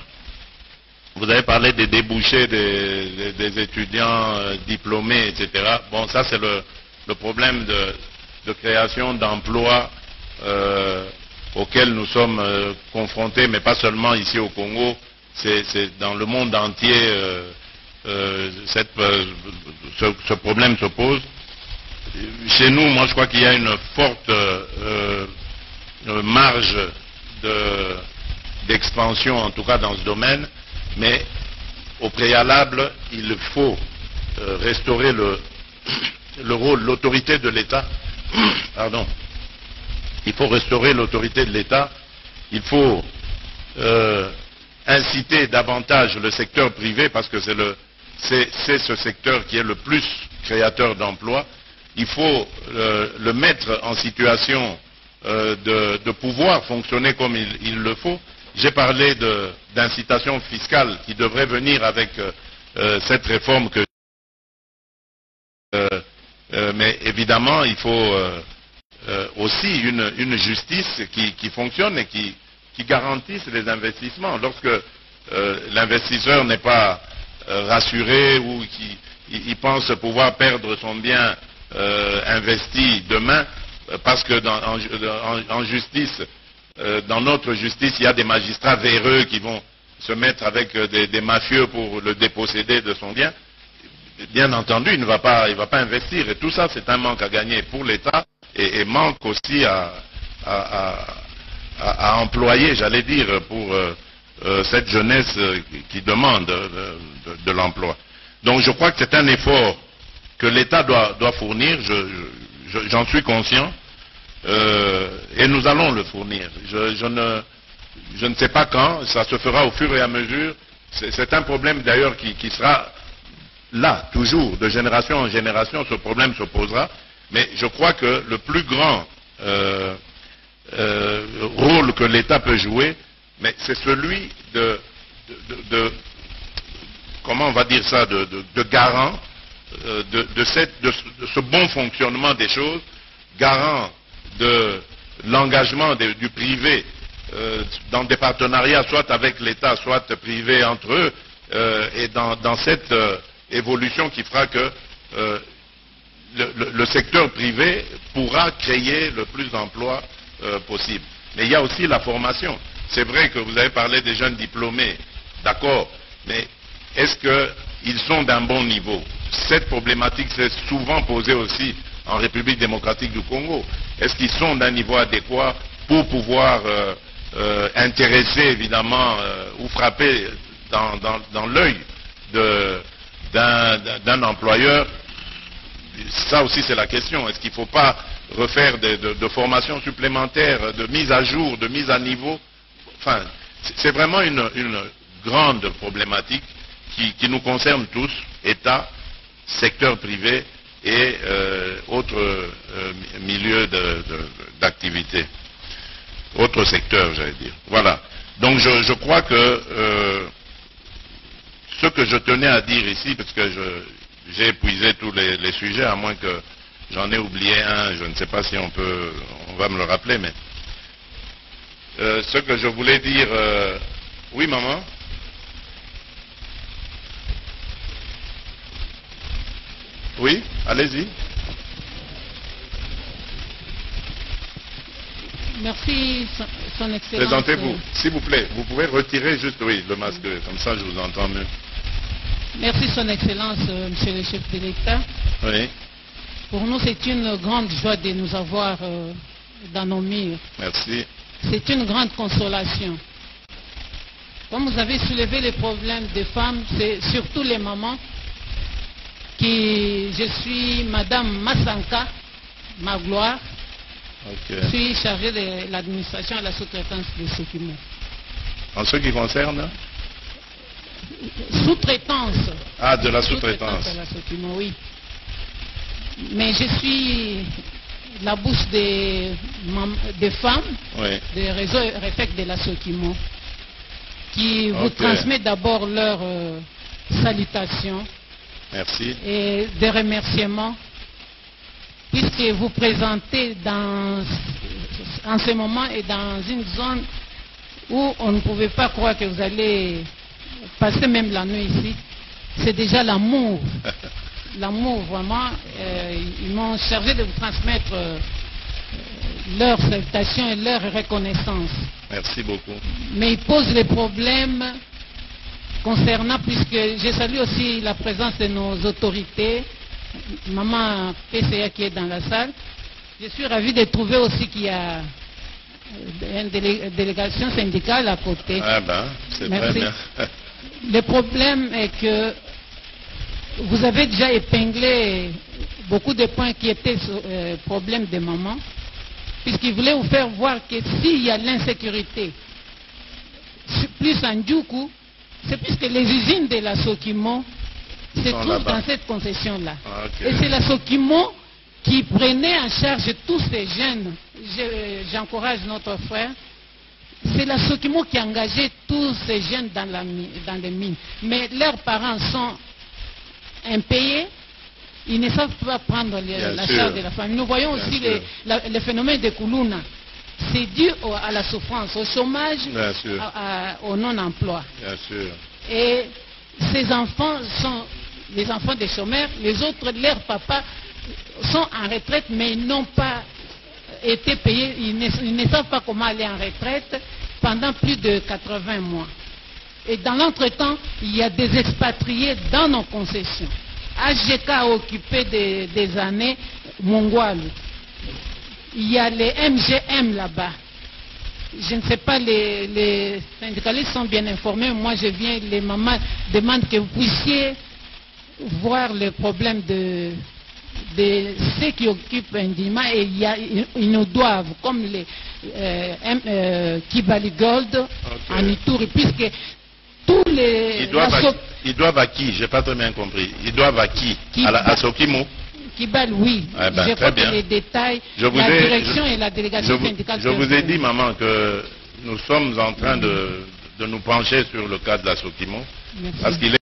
vous avez parlé des débouchés des, étudiants euh, diplômés, etc. Bon, ça, c'est le problème de de création d'emplois euh, auxquels nous sommes euh, confrontés, mais pas seulement ici au Congo, c'est dans le monde entier euh, ce, problème se pose. Chez nous, moi je crois qu'il y a une forte marge d'expansion, en tout cas dans ce domaine, mais au préalable, il faut restaurer le rôle, l'autorité de l'État pardon, il faut restaurer l'autorité de l'État, il faut euh, inciter davantage le secteur privé parce que c'est ce secteur qui est le plus créateur d'emplois. Il faut euh, le mettre en situation euh, de, pouvoir fonctionner comme il, le faut. J'ai parlé d'incitation fiscale qui devrait venir avec cette réforme que euh, mais évidemment, il faut euh, euh, aussi une, justice qui, fonctionne et qui, garantisse les investissements. Lorsque l'investisseur n'est pas rassuré ou qu'il pense pouvoir perdre son bien investi demain, parce que dans, en, justice, dans notre justice, il y a des magistrats véreux qui vont se mettre avec des mafieux pour le déposséder de son bien bien entendu, il ne va pas, investir. Et tout ça, c'est un manque à gagner pour l'État et, manque aussi à, employer, j'allais dire, pour euh, euh, cette jeunesse euh, qui demande de, l'emploi. Donc je crois que c'est un effort que l'État doit, fournir, j'en suis conscient, et nous allons le fournir. Je, ne, sais pas quand, ça se fera au fur et à mesure. C'est un problème d'ailleurs qui sera là, toujours, de génération en génération, ce problème se posera. Mais je crois que le plus grand euh, euh, rôle que l'État peut jouer, c'est celui de, comment on va dire ça, de, garant euh, de, ce- bon fonctionnement des choses, garant de l'engagement du privé dans des partenariats, soit avec l'État, soit privé entre eux, et dans, cette évolution qui fera que euh, le, secteur privé pourra créer le plus d'emplois euh, possible. Mais il y a aussi la formation. C'est vrai que vous avez parlé des jeunes diplômés, d'accord, mais est-ce qu'ils sont d'un bon niveau? Cette problématique s'est souvent posée aussi en République démocratique du Congo. Est-ce qu'ils sont d'un niveau adéquat pour pouvoir euh, intéresser évidemment ou frapper dans, dans- dans l'œil de- d'un employeur ça aussi c'est la question. Est-ce qu'il ne faut pas refaire de, de, de formations supplémentaires, de mise à jour, de mise à niveau? Enfin, c'est- vraiment une, grande problématique qui, nous concerne tous, État, secteur privé et euh, autres euh, milieux d'activité. Autres secteurs, j'allais dire. Voilà. Donc je, je crois que euh, ce que je tenais à dire ici, parce que j'ai épuisé tous les, les sujets, à moins que j'en ai oublié un, je ne sais pas si on peut, on va me le rappeler, mais euh, ce que je voulais dire, euh, oui maman, oui, allez-y. Merci, Son Excellence. Présentez-vous, s'il vous plaît. Vous pouvez retirer juste, oui, le masque, comme ça je vous entends mieux. Merci, Son Excellence, euh, Monsieur le chef de l'État. Oui, Pour nous, c'est une grande joie de nous avoir euh, dans nos murs. merci. C'est une grande consolation. Comme vous avez soulevé les problèmes des femmes, c'est surtout les mamans qui, je suis Madame Massanka, ma gloire, Ok. je suis chargée de l'administration et la sous-traitance des documents. En ce qui concerne? Sous-traitance. Ah, de la sous-traitance. Sokimo, oui. Mais je suis la bouche des, des femmes Oui, des réseaux RFEC de la Sokimo qui vous Ok. transmet d'abord leurs euh, salutations merci. et des remerciements puisque vous présentez dans, en ce moment et dans une zone où on ne pouvait pas croire que vous allez passer même la nuit ici. C'est déjà l'amour. L'amour, vraiment. euh, ils m'ont chargé de vous transmettre euh, leurs salutations et leur reconnaissance Merci beaucoup. mais il pose les problèmes concernant, puisque je salue aussi la présence de nos autorités, maman PCA qui est dans la salle. Je suis ravi de trouver aussi qu'il y a euh, une délé- délégation syndicale à côté. Ah ben, c'est très Merci. bien. Le problème est que vous avez déjà épinglé beaucoup de points qui étaient euh, problèmes des mamans, puisqu'il voulait vous faire voir que s'il y a l'insécurité, plus en Djoukou, c'est puisque les usines de la Sokimo se là-bas. dans cette concession-là. Ah. Et c'est la Sokimo qui prenait en charge tous ces jeunes. Je- J'encourage notre frère. C'est la Sokimo qui engagé tous ces jeunes dans, la dans les mines. Mais leurs parents sont impayés. Ils ne savent pas prendre les- la sûr. charge de la famille. Nous voyons Bien aussi les- la- le phénomène de Koulouna. C'est dû au- à la souffrance, au chômage, à- à- au non-emploi. Et ces enfants sont les enfants des chômeurs, les autres, leurs papas sont en retraite, mais ils n'ont pas été payés, ils ne, savent pas comment aller en retraite pendant plus de 80 mois. Et dans l'entretemps, il y a des expatriés dans nos concessions. AGK a occupé des, années Mongwalu. Il y a les MGM là-bas. Je ne sais pas, les syndicalistes sont bien informés. Moi, je viens, les mamans demandent que vous puissiez voir le problème de, de ceux qui occupent Ndima et il y a- ils, nous doivent, comme les euh, euh, Kibali Gold en Ituri, puisque tous les... Ils doivent, à, so- ils doivent à qui? J'ai pas très bien compris. Ils doivent à qui, à, la, à Sokimo Kibal, oui. Eh ben, je très bien. les détails, Je vous la ai- direction je- et la Je délégation vous, syndicale... je vous ai dit, maman, que nous sommes en train de, de nous pencher sur le cas de la Sokimo, Merci. parce qu'il est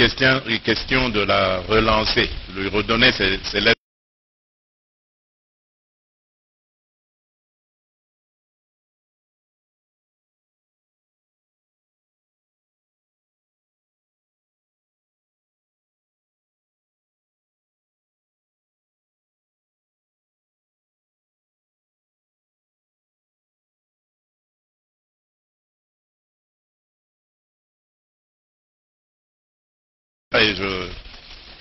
question, question de la relancer, lui redonner ses, ses lettres. Et je,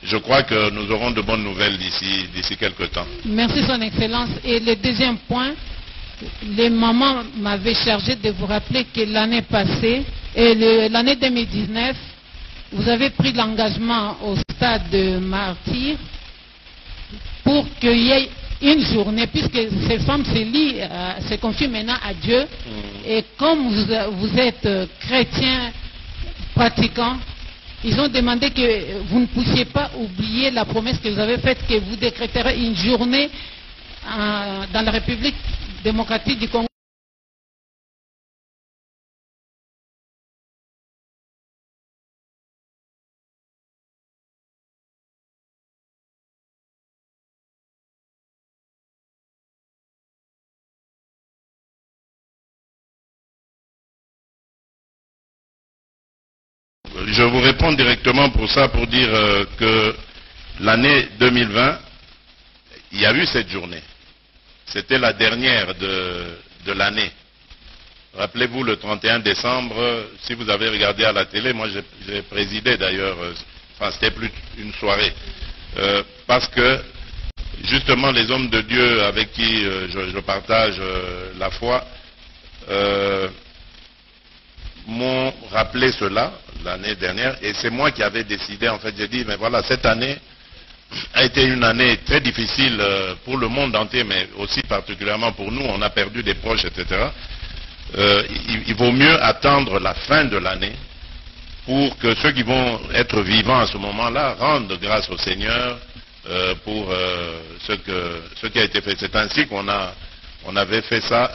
je crois que nous aurons de bonnes nouvelles d'ici d'ici quelques temps. Merci, Son Excellence. Et le deuxième point, les mamans m'avaient chargé de vous rappeler que l'année passée, et le- l'année 2019, vous avez pris l'engagement au stade de martyr pour qu'il y ait une journée, puisque ces femmes se lient, euh, se confient maintenant à Dieu. Et comme vous, vous êtes euh, chrétien pratiquant, ils ont demandé que vous ne puissiez pas oublier la promesse que vous avez faite, que vous décréterez une journée euh, dans la République démocratique du Congo. Vous réponds directement pour ça, pour dire euh, que l'année 2020, il y a eu cette journée. C'était la dernière de, de l'année. Rappelez-vous, le 31 décembre, si vous avez regardé à la télé, moi j'ai- présidé d'ailleurs, euh, enfin c'était plus une soirée, Euh, parce que justement les hommes de Dieu avec qui je, partage la foi, m'ont rappelé cela l'année dernière et c'est moi qui avais décidé, en fait, j'ai dit, mais voilà, cette année a été une année très difficile euh, pour le monde entier, mais aussi particulièrement pour nous, on a perdu des proches, etc. Euh, il, vaut mieux attendre la fin de l'année pour que ceux qui vont être vivants à ce moment-là rendent grâce au Seigneur euh, pour ce, qui a été fait. C'est ainsi qu'on avait fait ça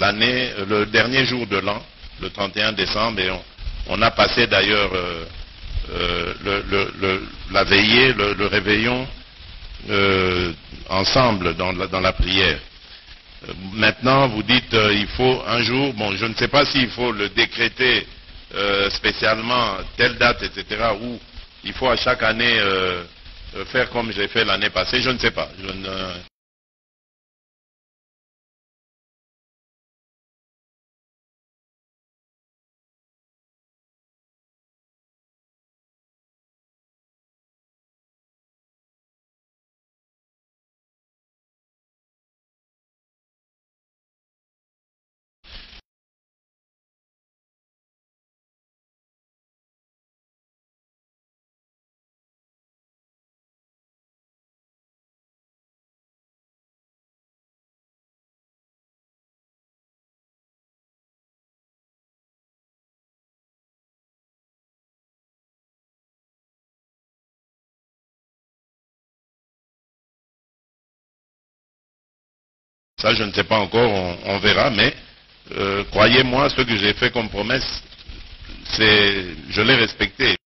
le dernier jour de l'an, le 31 décembre, et on, a passé d'ailleurs euh, euh, la veillée, le, réveillon euh, ensemble dans la, prière. Maintenant, vous dites il faut un jour, bon, je ne sais pas s'il faut le décréter spécialement telle date, etc., ou il faut à chaque année faire comme j'ai fait l'année passée, je ne sais pas. Ça, je ne sais pas encore, on, verra, mais euh, croyez-moi, ce que j'ai fait comme promesse, je l'ai respecté.